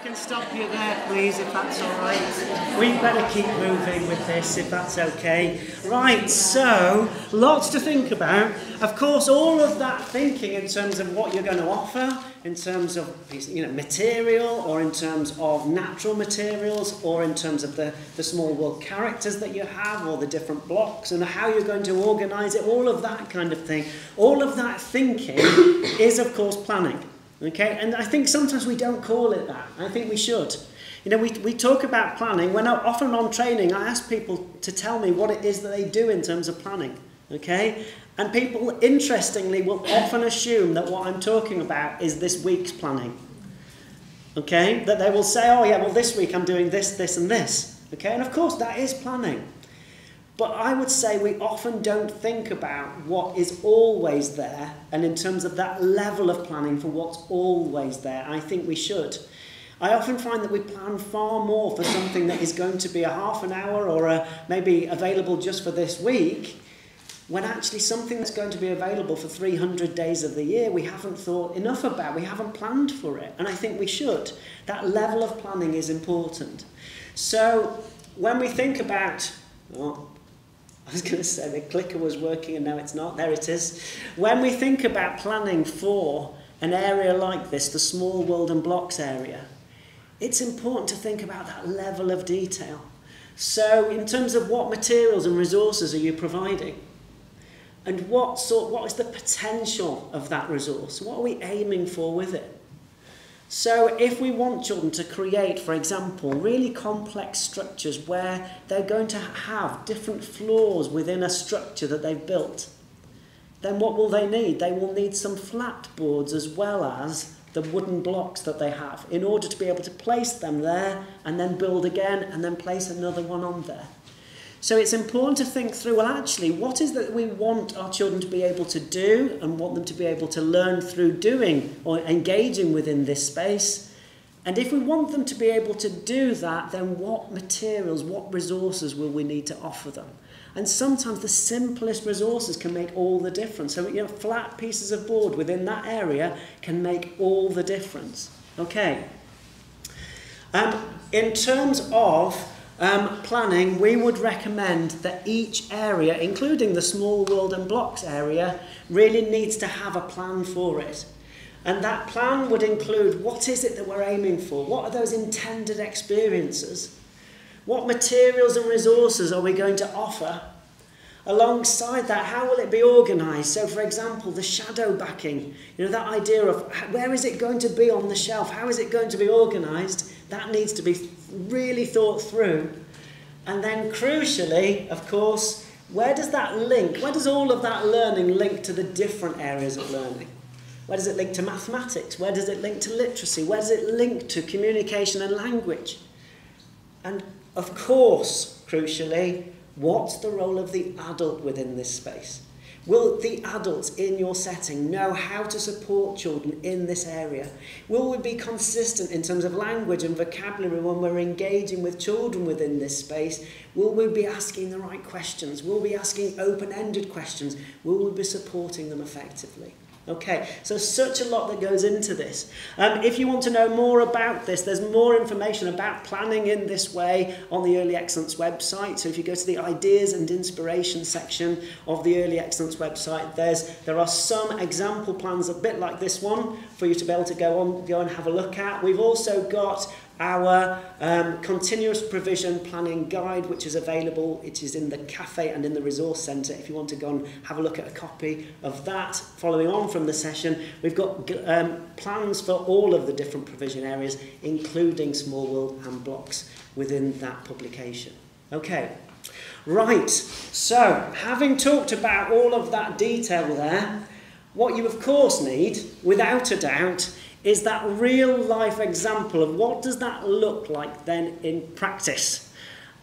Can stop you there, please, if that's all right. We better keep moving with this, if that's okay. Right, so, lots to think about. Of course, all of that thinking in terms of what you're going to offer, in terms of you know, material, or in terms of natural materials, or in terms of the, the small world characters that you have, or the different blocks, and how you're going to organise it, all of that kind of thing. All of that thinking is, of course, planning. Okay, and I think sometimes we don't call it that. I think we should. You know, we, we talk about planning. When I, often on training, I ask people to tell me what it is that they do in terms of planning. Okay? And people, interestingly, will often assume that what I'm talking about is this week's planning. Okay? That they will say, oh, yeah, well, this week I'm doing this, this, and this. Okay, and of course that is planning. But I would say we often don't think about what is always there and in terms of that level of planning for what's always there. I think we should. I often find that we plan far more for something that is going to be a half an hour or a, maybe available just for this week when actually something that's going to be available for 300 days of the year we haven't thought enough about, we haven't planned for it. And I think we should. That level of planning is important. So when we think about, oh, I was going to say the clicker was working and now it's not. There it is. When we think about planning for an area like this, the small world and blocks area, it's important to think about that level of detail. So in terms of what materials and resources are you providing? And what sort, what is the potential of that resource? What are we aiming for with it? So if we want children to create, for example, really complex structures where they're going to have different floors within a structure that they've built, then what will they need? They will need some flat boards as well as the wooden blocks that they have in order to be able to place them there and then build again and then place another one on there. So it's important to think through, well, actually, what is that we want our children to be able to do and want them to be able to learn through doing or engaging within this space? And if we want them to be able to do that, then what materials, what resources will we need to offer them? And sometimes the simplest resources can make all the difference. So, you know, flat pieces of board within that area can make all the difference. Okay. Um, in terms of um, planning, we would recommend that each area, including the small world and blocks area, really needs to have a plan for it. And that plan would include what is it that we're aiming for? What are those intended experiences? What materials and resources are we going to offer? Alongside that, how will it be organised? So, for example, the shadow backing, you know, that idea of where is it going to be on the shelf? How is it going to be organised? That needs to be really thought through. And then, crucially, of course, where does that link? Where does all of that learning link to the different areas of learning? Where does it link to mathematics? Where does it link to literacy? Where does it link to communication and language? And of course, crucially, what's the role of the adult within this space? Will the adults in your setting know how to support children in this area? Will we be consistent in terms of language and vocabulary when we're engaging with children within this space? Will we be asking the right questions? Will we be asking open-ended questions? Will we be supporting them effectively? Okay, so such a lot that goes into this. Um, if you want to know more about this, there's more information about planning in this way on the Early Excellence website. So if you go to the ideas and inspiration section of the Early Excellence website, there's there are some example plans a bit like this one for you to be able to go on go and have a look at. We've also got our um, continuous provision planning guide, which is available. It is in the cafe and in the resource centre. If you want to go and have a look at a copy of that, following on from the session, we've got um, plans for all of the different provision areas, including small world and blocks within that publication. Okay. Right, so having talked about all of that detail there, what you of course need, without a doubt, is that real life example of what does that look like then in practice.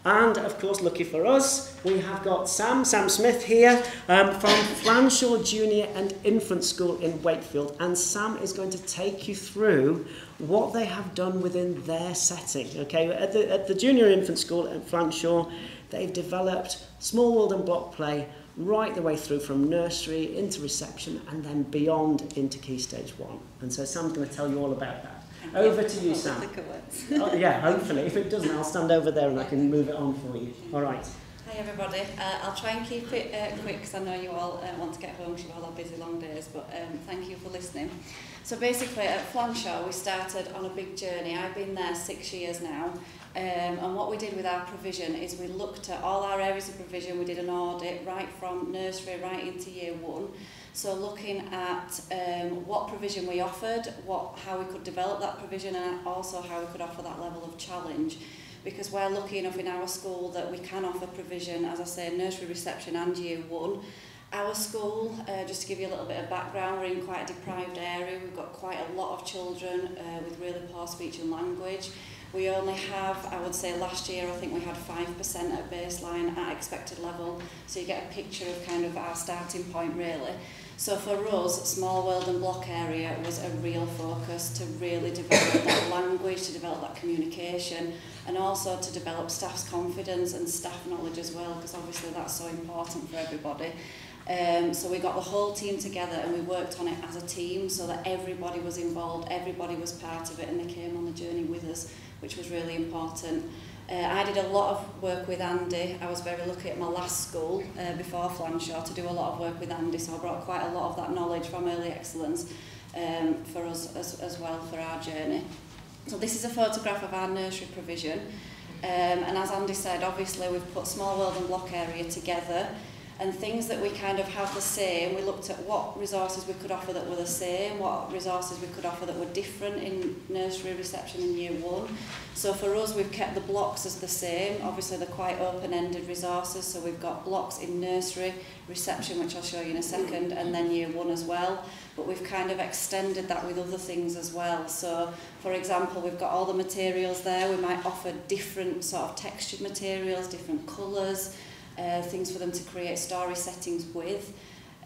And of course, lucky for us, we have got Sam, Sam Smith here um, from Flanshaw Junior and Infant School in Wakefield. And Sam is going to take you through what they have done within their setting. Okay, at the, at the Junior Infant School at Flanshaw, they've developed small world and block play right the way through from nursery into reception and then beyond into key stage one. And so Sam's going to tell you all about that. Over to you, Sam. oh, yeah, hopefully. If it doesn't, I'll stand over there and I can move it on for you. All right. Hi everybody. Uh, I'll try and keep it uh, quick because I know you all uh, want to get home you've all had busy long days, but um, thank you for listening. So basically at Flanshaw we started on a big journey. I've been there six years now Um, and what we did with our provision is we looked at all our areas of provision. We did an audit right from nursery right into year one. So looking at um, what provision we offered, what, how we could develop that provision and also how we could offer that level of challenge. Because we're lucky enough in our school that we can offer provision, as I say, nursery reception and year one. Our school, uh, just to give you a little bit of background, we're in quite a deprived area. We've got quite a lot of children uh, with really poor speech and language. We only have, I would say last year, I think we had 5% at baseline at expected level. So you get a picture of kind of our starting point really. So for us, small world and block area was a real focus to really develop that language, to develop that communication, and also to develop staff's confidence and staff knowledge as well, because obviously that's so important for everybody. Um, so we got the whole team together and we worked on it as a team so that everybody was involved, everybody was part of it and they came on the journey with us which was really important. Uh, I did a lot of work with Andy. I was very lucky at my last school uh, before Flanshaw to do a lot of work with Andy, so I brought quite a lot of that knowledge from Early Excellence um, for us as, as well for our journey. So this is a photograph of our nursery provision. Um, and as Andy said, obviously we've put small world and block area together and things that we kind of have the same, we looked at what resources we could offer that were the same, what resources we could offer that were different in nursery reception in year one. So for us, we've kept the blocks as the same. Obviously, they're quite open-ended resources, so we've got blocks in nursery reception, which I'll show you in a second, and then year one as well. But we've kind of extended that with other things as well. So, for example, we've got all the materials there. We might offer different sort of textured materials, different colours, uh, things for them to create story settings with.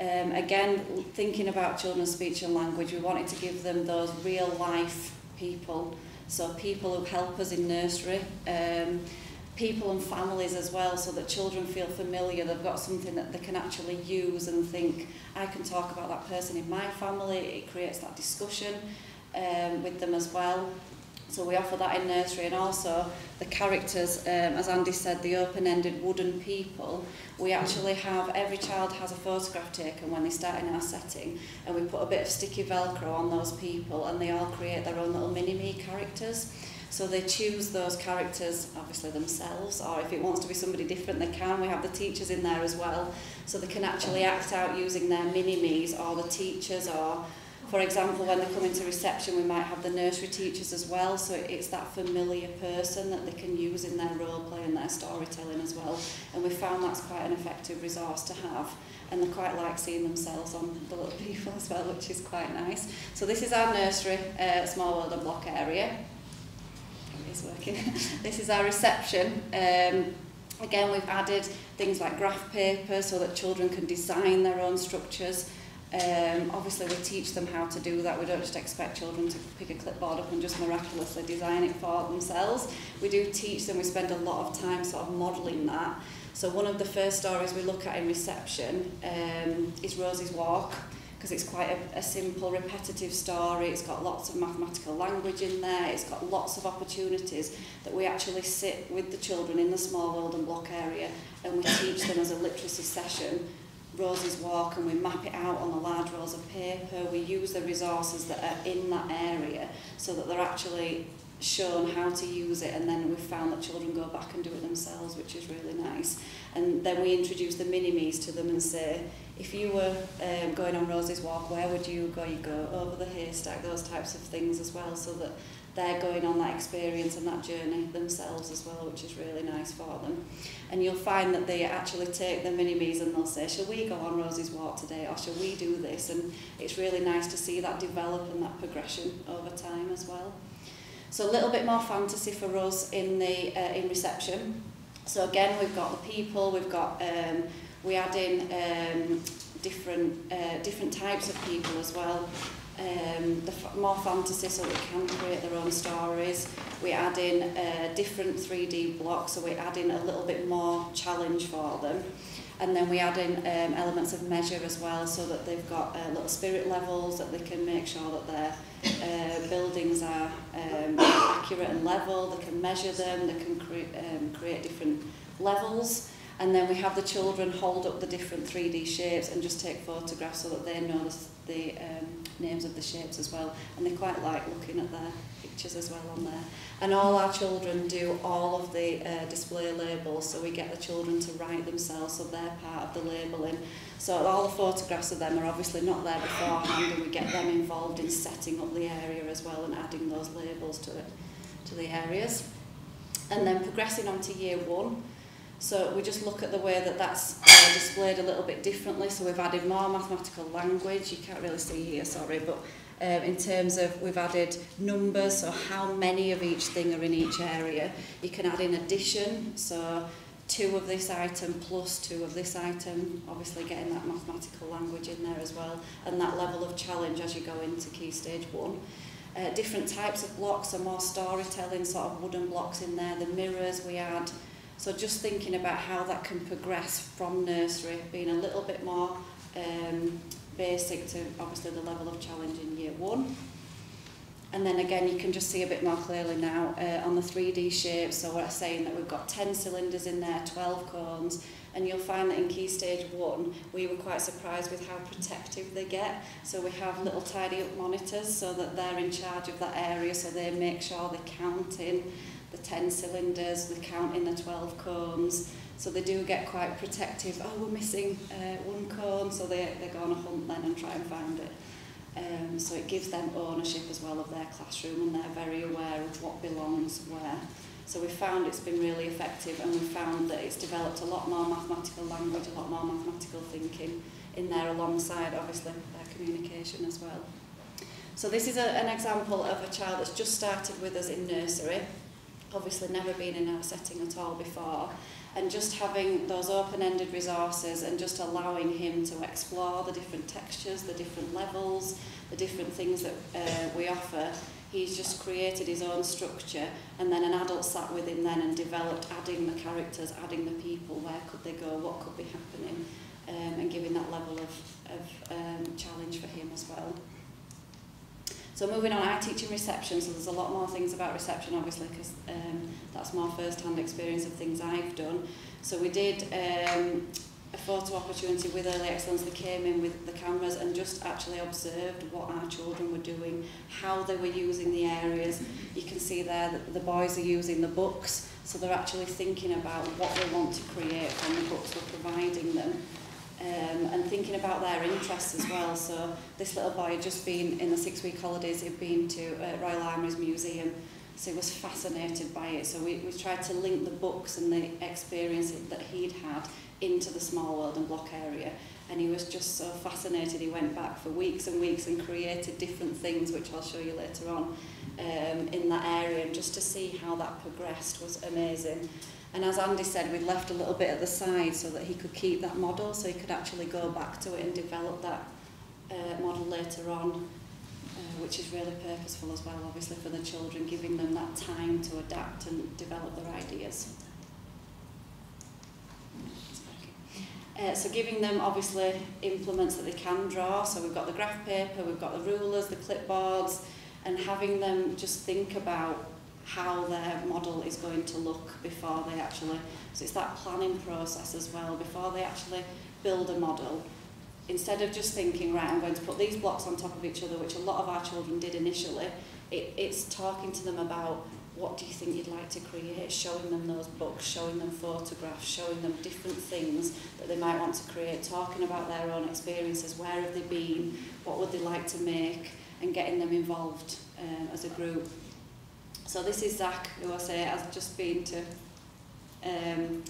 Um, again, thinking about children's speech and language, we wanted to give them those real life people. So people who help us in nursery, um, people and families as well, so that children feel familiar, they've got something that they can actually use and think, I can talk about that person in my family, it creates that discussion um, with them as well. So we offer that in nursery and also the characters, um, as Andy said, the open-ended wooden people. We actually have, every child has a photograph taken when they start in our setting and we put a bit of sticky Velcro on those people and they all create their own little mini-me characters. So they choose those characters, obviously themselves, or if it wants to be somebody different, they can. We have the teachers in there as well. So they can actually act out using their mini-me's or the teachers or for example, when they come into reception, we might have the nursery teachers as well, so it's that familiar person that they can use in their role play and their storytelling as well. And we found that's quite an effective resource to have, and they quite like seeing themselves on the little people as well, which is quite nice. So this is our nursery, uh, small world and block area. It is working. this is our reception. Um, again, we've added things like graph paper so that children can design their own structures Um, obviously, we teach them how to do that. We don't just expect children to pick a clipboard up and just miraculously design it for themselves. We do teach them. We spend a lot of time sort of modelling that. So one of the first stories we look at in reception um, is Rosie's Walk because it's quite a, a simple, repetitive story. It's got lots of mathematical language in there. It's got lots of opportunities that we actually sit with the children in the small world and block area and we teach them as a literacy session Roses Walk and we map it out on a large rolls of paper. We use the resources that are in that area so that they're actually shown how to use it and then we've found that children go back and do it themselves which is really nice and then we introduce the mini-me's to them and say if you were um, going on Rosie's Walk where would you go you go over the haystack those types of things as well so that they're going on that experience and that journey themselves as well, which is really nice for them. And you'll find that they actually take the mini-me's and they'll say, shall we go on Rosie's Walk today or shall we do this? And it's really nice to see that develop and that progression over time as well. So a little bit more fantasy for us in the uh, in reception. So again, we've got the people, we've got um, we add in um, different uh, different types of people as well um, the more fantasy so they can create their own stories. We add in uh, different 3D blocks, so we add in a little bit more challenge for them. And then we add in um, elements of measure as well, so that they've got uh, little spirit levels that they can make sure that their uh, buildings are um, accurate and level. They can measure them. They can cre um, create different levels. and then we have the children hold up the different 3D shapes and just take photographs so that they know the, the um, names of the shapes as well. And they quite like looking at their pictures as well on there. And all our children do all of the uh, display labels, so we get the children to write themselves, so they're part of the labelling. So all the photographs of them are obviously not there beforehand, and we get them involved in setting up the area as well and adding those labels to it, to the areas. And then progressing on to year one, So we just look at the way that that's uh, displayed a little bit differently. So we've added more mathematical language. You can't really see here, sorry, but um, in terms of we've added numbers, so how many of each thing are in each area. You can add in addition, so two of this item plus two of this item, obviously getting that mathematical language in there as well, and that level of challenge as you go into key stage one. Uh, different types of blocks are more storytelling, sort of wooden blocks in there, the mirrors we add, So just thinking about how that can progress from nursery, being a little bit more um, basic to obviously the level of challenge in year one. And then again, you can just see a bit more clearly now uh, on the 3D shape. So we're saying that we've got 10 cylinders in there, 12 cones, and you'll find that in key stage one, we were quite surprised with how protective they get. So we have little tidy up monitors so that they're in charge of that area, so they make sure they're counting 10 cylinders with counting the 12 cones. So they do get quite protective. Oh, we're missing uh, one cone. So they, they go on a hunt then and try and find it. Um, so it gives them ownership as well of their classroom and they're very aware of what belongs where. So we found it's been really effective and we found that it's developed a lot more mathematical language, a lot more mathematical thinking in there alongside obviously their communication as well. So this is a, an example of a child that's just started with us in nursery obviously never been in our setting at all before. And just having those open-ended resources and just allowing him to explore the different textures, the different levels, the different things that uh, we offer, he's just created his own structure and then an adult sat with him then and developed adding the characters, adding the people, where could they go, what could be happening, um, and giving that level of, of um, challenge for him as well. So moving on, I teach in reception, so there's a lot more things about reception, obviously, because um, that's my first-hand experience of things I've done. So we did um, a photo opportunity with Early Excellence. They came in with the cameras and just actually observed what our children were doing, how they were using the areas. You can see there that the boys are using the books, so they're actually thinking about what they want to create from the books we're providing them um, and thinking about their interests as well. So this little boy had just been in the six-week holidays, he'd been to uh, Royal Armouries Museum, so he was fascinated by it. So we, we tried to link the books and the experience that he'd had into the small world and block area. And he was just so fascinated, he went back for weeks and weeks and created different things, which I'll show you later on, um, in that area. And just to see how that progressed was amazing. And as Andy said, we left a little bit at the side so that he could keep that model, so he could actually go back to it and develop that uh, model later on, uh, which is really purposeful as well, obviously, for the children, giving them that time to adapt and develop their ideas. Uh, so giving them obviously implements that they can draw. So we've got the graph paper, we've got the rulers, the clipboards, and having them just think about how their model is going to look before they actually, so it's that planning process as well, before they actually build a model. Instead of just thinking, right, I'm going to put these blocks on top of each other, which a lot of our children did initially, it, it's talking to them about what do you think you'd like to create, showing them those books, showing them photographs, showing them different things that they might want to create, talking about their own experiences, where have they been, what would they like to make, and getting them involved um, as a group. So this is Zach, who I say has just been to um,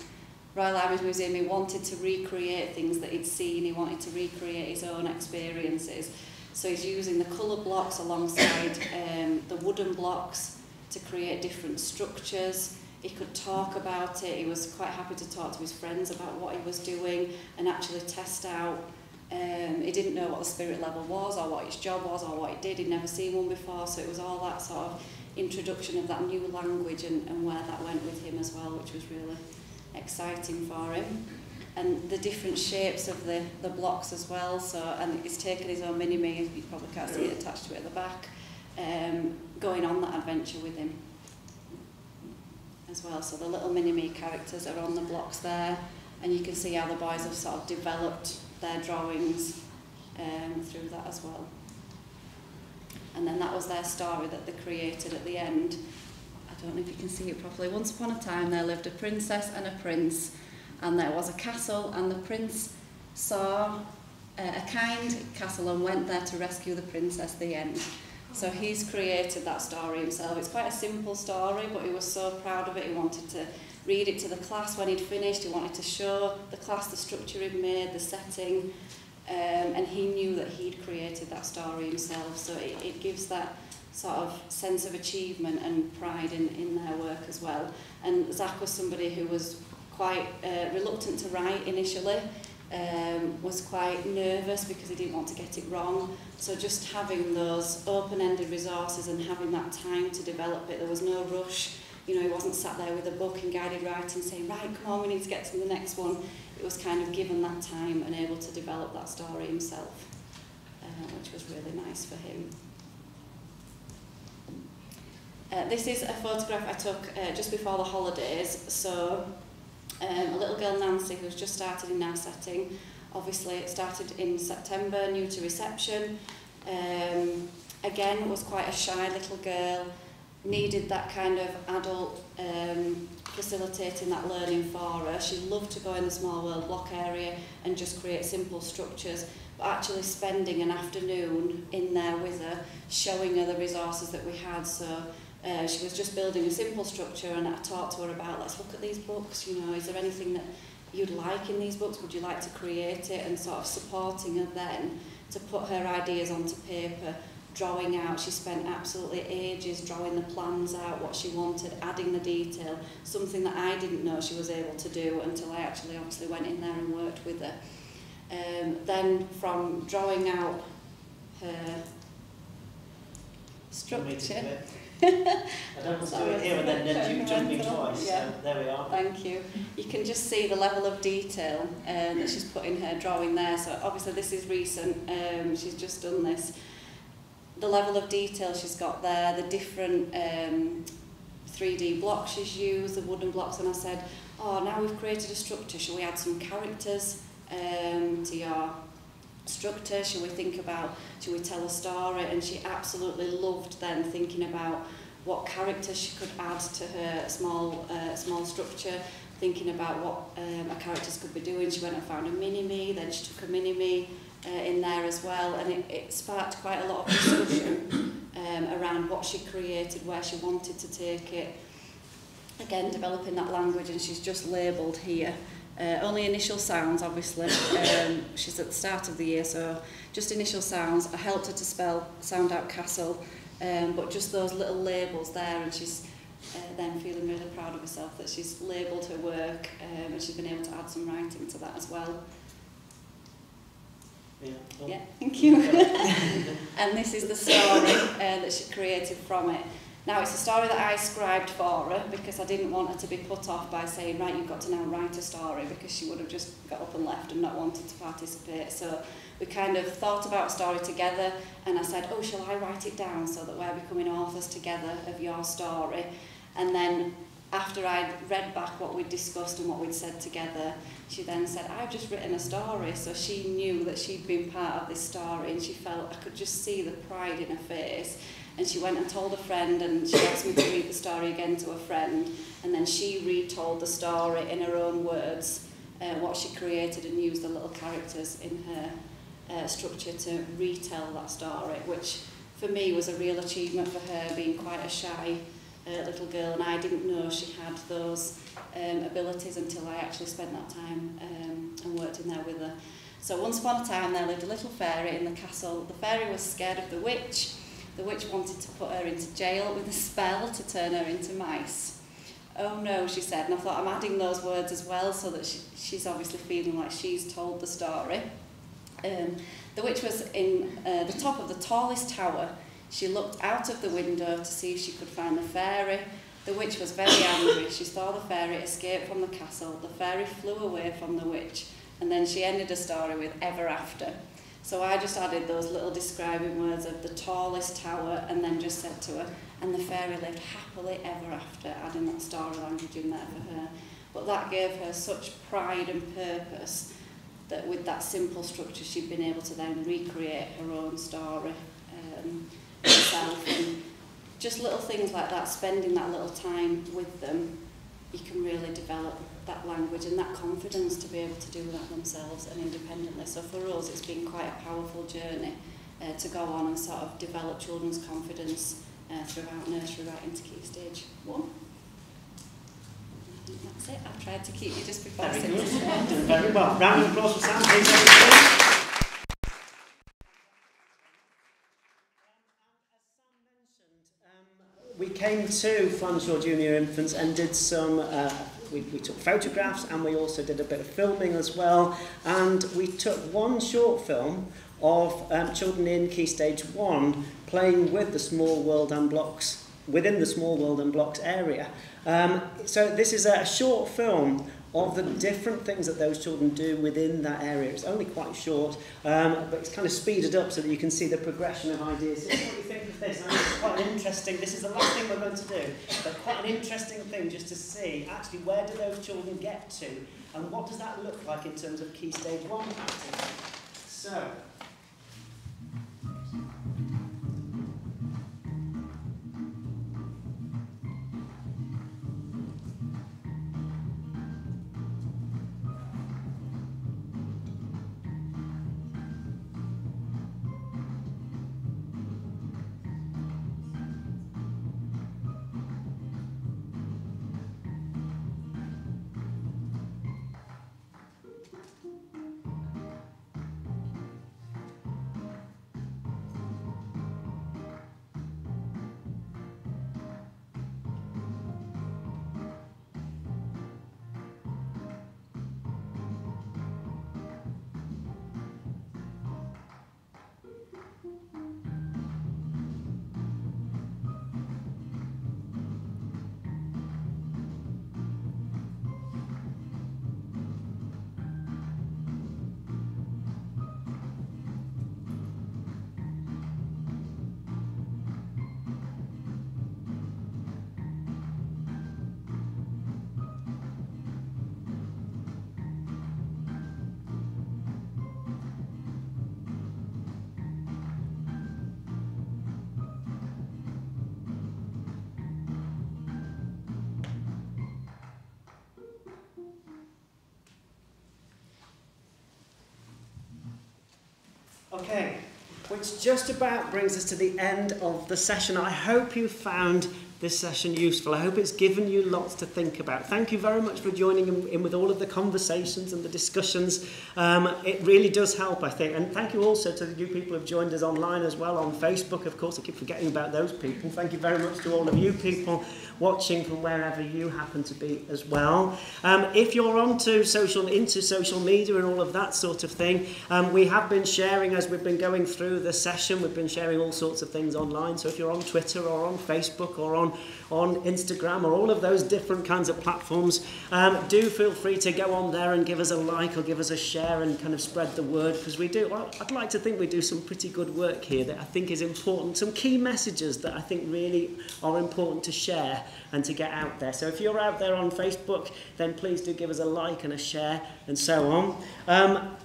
Royal Armouries Museum. He wanted to recreate things that he'd seen. He wanted to recreate his own experiences. So he's using the colour blocks alongside um, the wooden blocks to create different structures. He could talk about it. He was quite happy to talk to his friends about what he was doing and actually test out. Um, he didn't know what the spirit level was or what his job was or what he did. He'd never seen one before, so it was all that sort of introduction of that new language and, and where that went with him as well, which was really exciting for him. And the different shapes of the, the blocks as well. So, and he's taken his own mini-me, you probably can't see it attached to it at the back, um, going on that adventure with him as well. So the little mini-me characters are on the blocks there, and you can see how the boys have sort of developed their drawings um, through that as well. and then that was their story that they created at the end. I don't know if you can see it properly. Once upon a time there lived a princess and a prince and there was a castle and the prince saw uh, a kind castle and went there to rescue the princess at the end. So he's created that story himself. It's quite a simple story, but he was so proud of it. He wanted to read it to the class when he'd finished. He wanted to show the class the structure he'd made, the setting. Um, and he knew that he'd created that story himself, so it, it gives that sort of sense of achievement and pride in, in their work as well. And Zach was somebody who was quite uh, reluctant to write initially, um, was quite nervous because he didn't want to get it wrong. So just having those open-ended resources and having that time to develop it, there was no rush You know, he wasn't sat there with a book and guided writing saying, right, come on, we need to get to the next one. It was kind of given that time and able to develop that story himself, uh, which was really nice for him. Uh, this is a photograph I took uh, just before the holidays. So um, a little girl, Nancy, who's just started in our setting, obviously it started in September, new to reception. Um, again, was quite a shy little girl, needed that kind of adult um, facilitating that learning for her. She loved to go in the small world block area and just create simple structures, but actually spending an afternoon in there with her, showing her the resources that we had. So uh, she was just building a simple structure and I talked to her about, let's look at these books, you know, is there anything that you'd like in these books? Would you like to create it? And sort of supporting her then to put her ideas onto paper drawing out. She spent absolutely ages drawing the plans out, what she wanted, adding the detail, something that I didn't know she was able to do until I actually obviously went in there and worked with her. Um, then from drawing out her structure, I don't want to do it here and then, then you jump me twice. Yeah. So there we are. Thank you. You can just see the level of detail um, that she's put in her drawing there. So obviously this is recent. Um, she's just done this. the level of detail she's got there, the different um, 3D blocks she's used, the wooden blocks, and I said, oh, now we've created a structure, shall we add some characters um, to your structure? Shall we think about, shall we tell a story? And she absolutely loved then thinking about what characters she could add to her small, uh, small structure, thinking about what um, her characters could be doing. She went and found a mini-me, then she took a mini-me, uh, in there as well, and it, it sparked quite a lot of discussion um, around what she created, where she wanted to take it. Again, developing that language, and she's just labelled here. Uh, only initial sounds, obviously. Um, she's at the start of the year, so just initial sounds. I helped her to spell sound out castle, um, but just those little labels there, and she's uh, then feeling really proud of herself that she's labelled her work um, and she's been able to add some writing to that as well. Yeah. Thank you. and this is the story uh, that she created from it. Now, it's a story that I scribed for her because I didn't want her to be put off by saying, right, you've got to now write a story because she would have just got up and left and not wanted to participate. So we kind of thought about a story together and I said, oh, shall I write it down so that we're becoming authors together of your story? And then after I'd read back what we'd discussed and what we'd said together, she then said, I've just written a story. So she knew that she'd been part of this story and she felt I could just see the pride in her face. And she went and told a friend and she asked me to read the story again to a friend. And then she retold the story in her own words, uh, what she created and used the little characters in her uh, structure to retell that story, which for me was a real achievement for her being quite a shy uh, little girl. And I didn't know she had those um, abilities until I actually spent that time um, and worked in there with her. So once upon a time there lived a little fairy in the castle. The fairy was scared of the witch The witch wanted to put her into jail with a spell to turn her into mice. Oh no, she said, and I thought I'm adding those words as well so that she, she's obviously feeling like she's told the story. Um, the witch was in uh, the top of the tallest tower. She looked out of the window to see if she could find the fairy. The witch was very angry. She saw the fairy escape from the castle. The fairy flew away from the witch. And then she ended the story with ever after. So I just added those little describing words of the tallest tower and then just said to her, and the fairy lived happily ever after, adding that story language in there for her. But that gave her such pride and purpose that with that simple structure she'd been able to then recreate her own story um, yourself. And just little things like that, spending that little time with them, you can really develop that language and that confidence to be able to do that themselves and independently. So for us, it's been quite a powerful journey uh, to go on and sort of develop children's confidence uh, throughout nursery right into key stage one. That's it. I've tried to keep you just before Very six. Good. Very well. Round of applause for Sam. we came to Flanshaw Junior Infants and did some, uh, we, we took photographs and we also did a bit of filming as well. And we took one short film of um, children in Key Stage 1 playing with the small world and blocks, within the small world and blocks area. Um, so this is a short film of the different things that those children do within that area. It's only quite short, um, but it's kind of speeded up so that you can see the progression of ideas. So what do you think of this? I mean, it's quite interesting, this is the last thing we're going to do, but quite an interesting thing just to see actually where do those children get to and what does that look like in terms of key stage one practice? So, which just about brings us to the end of the session. I hope you found this session useful. I hope it's given you lots to think about. Thank you very much for joining in, with all of the conversations and the discussions. Um, it really does help, I think. And thank you also to the new people who have joined us online as well on Facebook. Of course, I keep forgetting about those people. Thank you very much to all of you people watching from wherever you happen to be as well. Um, if you're onto social, into social media and all of that sort of thing, um, we have been sharing as we've been going through the session, we've been sharing all sorts of things online. So if you're on Twitter or on Facebook or on, on Instagram or all of those different kinds of platforms, um, do feel free to go on there and give us a like or give us a share and kind of spread the word because we do, well, I'd like to think we do some pretty good work here that I think is important, some key messages that I think really are important to share and to get out there. So if you're out there on Facebook, then please do give us a like and a share and so on. Um,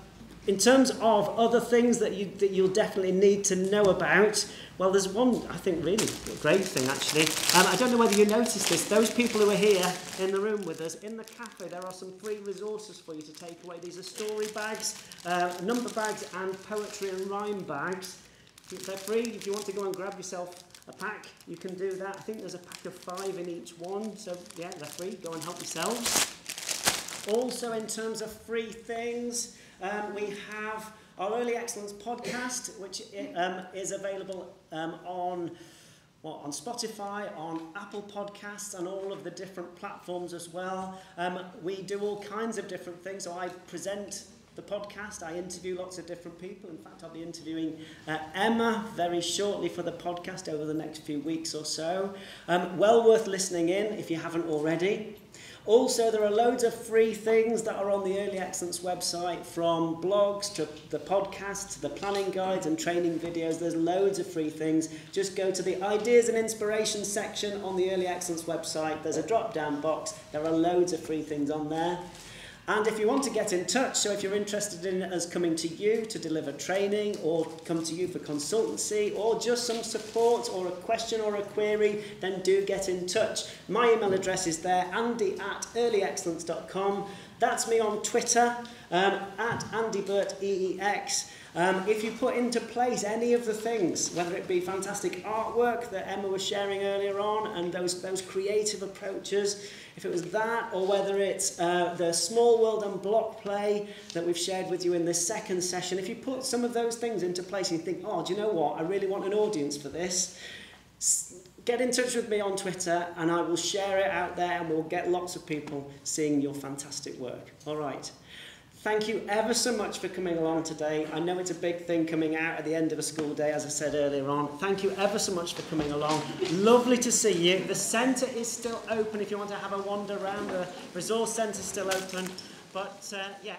in terms of other things that, you, that you'll definitely need to know about, well, there's one, I think, really great thing, actually. Um, I don't know whether you noticed this. Those people who are here in the room with us, in the cafe, there are some free resources for you to take away. These are story bags, uh, number bags, and poetry and rhyme bags. They're free. If you want to go and grab yourself a pack, you can do that. I think there's a pack of five in each one. So, yeah, they're free. Go and help yourselves. Also, in terms of free things, um, we have our Early Excellence podcast, which um, is available um, on well, on Spotify, on Apple Podcasts, and all of the different platforms as well. Um, we do all kinds of different things. So I present the podcast. I interview lots of different people. In fact, I'll be interviewing uh, Emma very shortly for the podcast over the next few weeks or so. Um, well worth listening in if you haven't already. Also, there are loads of free things that are on the Early Excellence website, from blogs to the podcast to the planning guides and training videos. There's loads of free things. Just go to the ideas and inspiration section on the Early Excellence website. There's a drop down box. There are loads of free things on there. And if you want to get in touch, so if you're interested in us coming to you to deliver training or come to you for consultancy or just some support or a question or a query, then do get in touch. My email address is there, andy at earlyexcellence.com. That's me on Twitter, um, at AndyBurtEEX. Um, if you put into place any of the things, whether it be fantastic artwork that Emma was sharing earlier on and those, those creative approaches, if it was that or whether it's uh, the small world and block play that we've shared with you in this second session, if you put some of those things into place and you think, oh, do you know what? I really want an audience for this. Get in touch with me on Twitter and I will share it out there and we'll get lots of people seeing your fantastic work. All right. Thank you ever so much for coming along today. I know it's a big thing coming out at the end of a school day, as I said earlier on. Thank you ever so much for coming along. Lovely to see you. The centre is still open if you want to have a wander around. The resource centre is still open. But uh, yeah,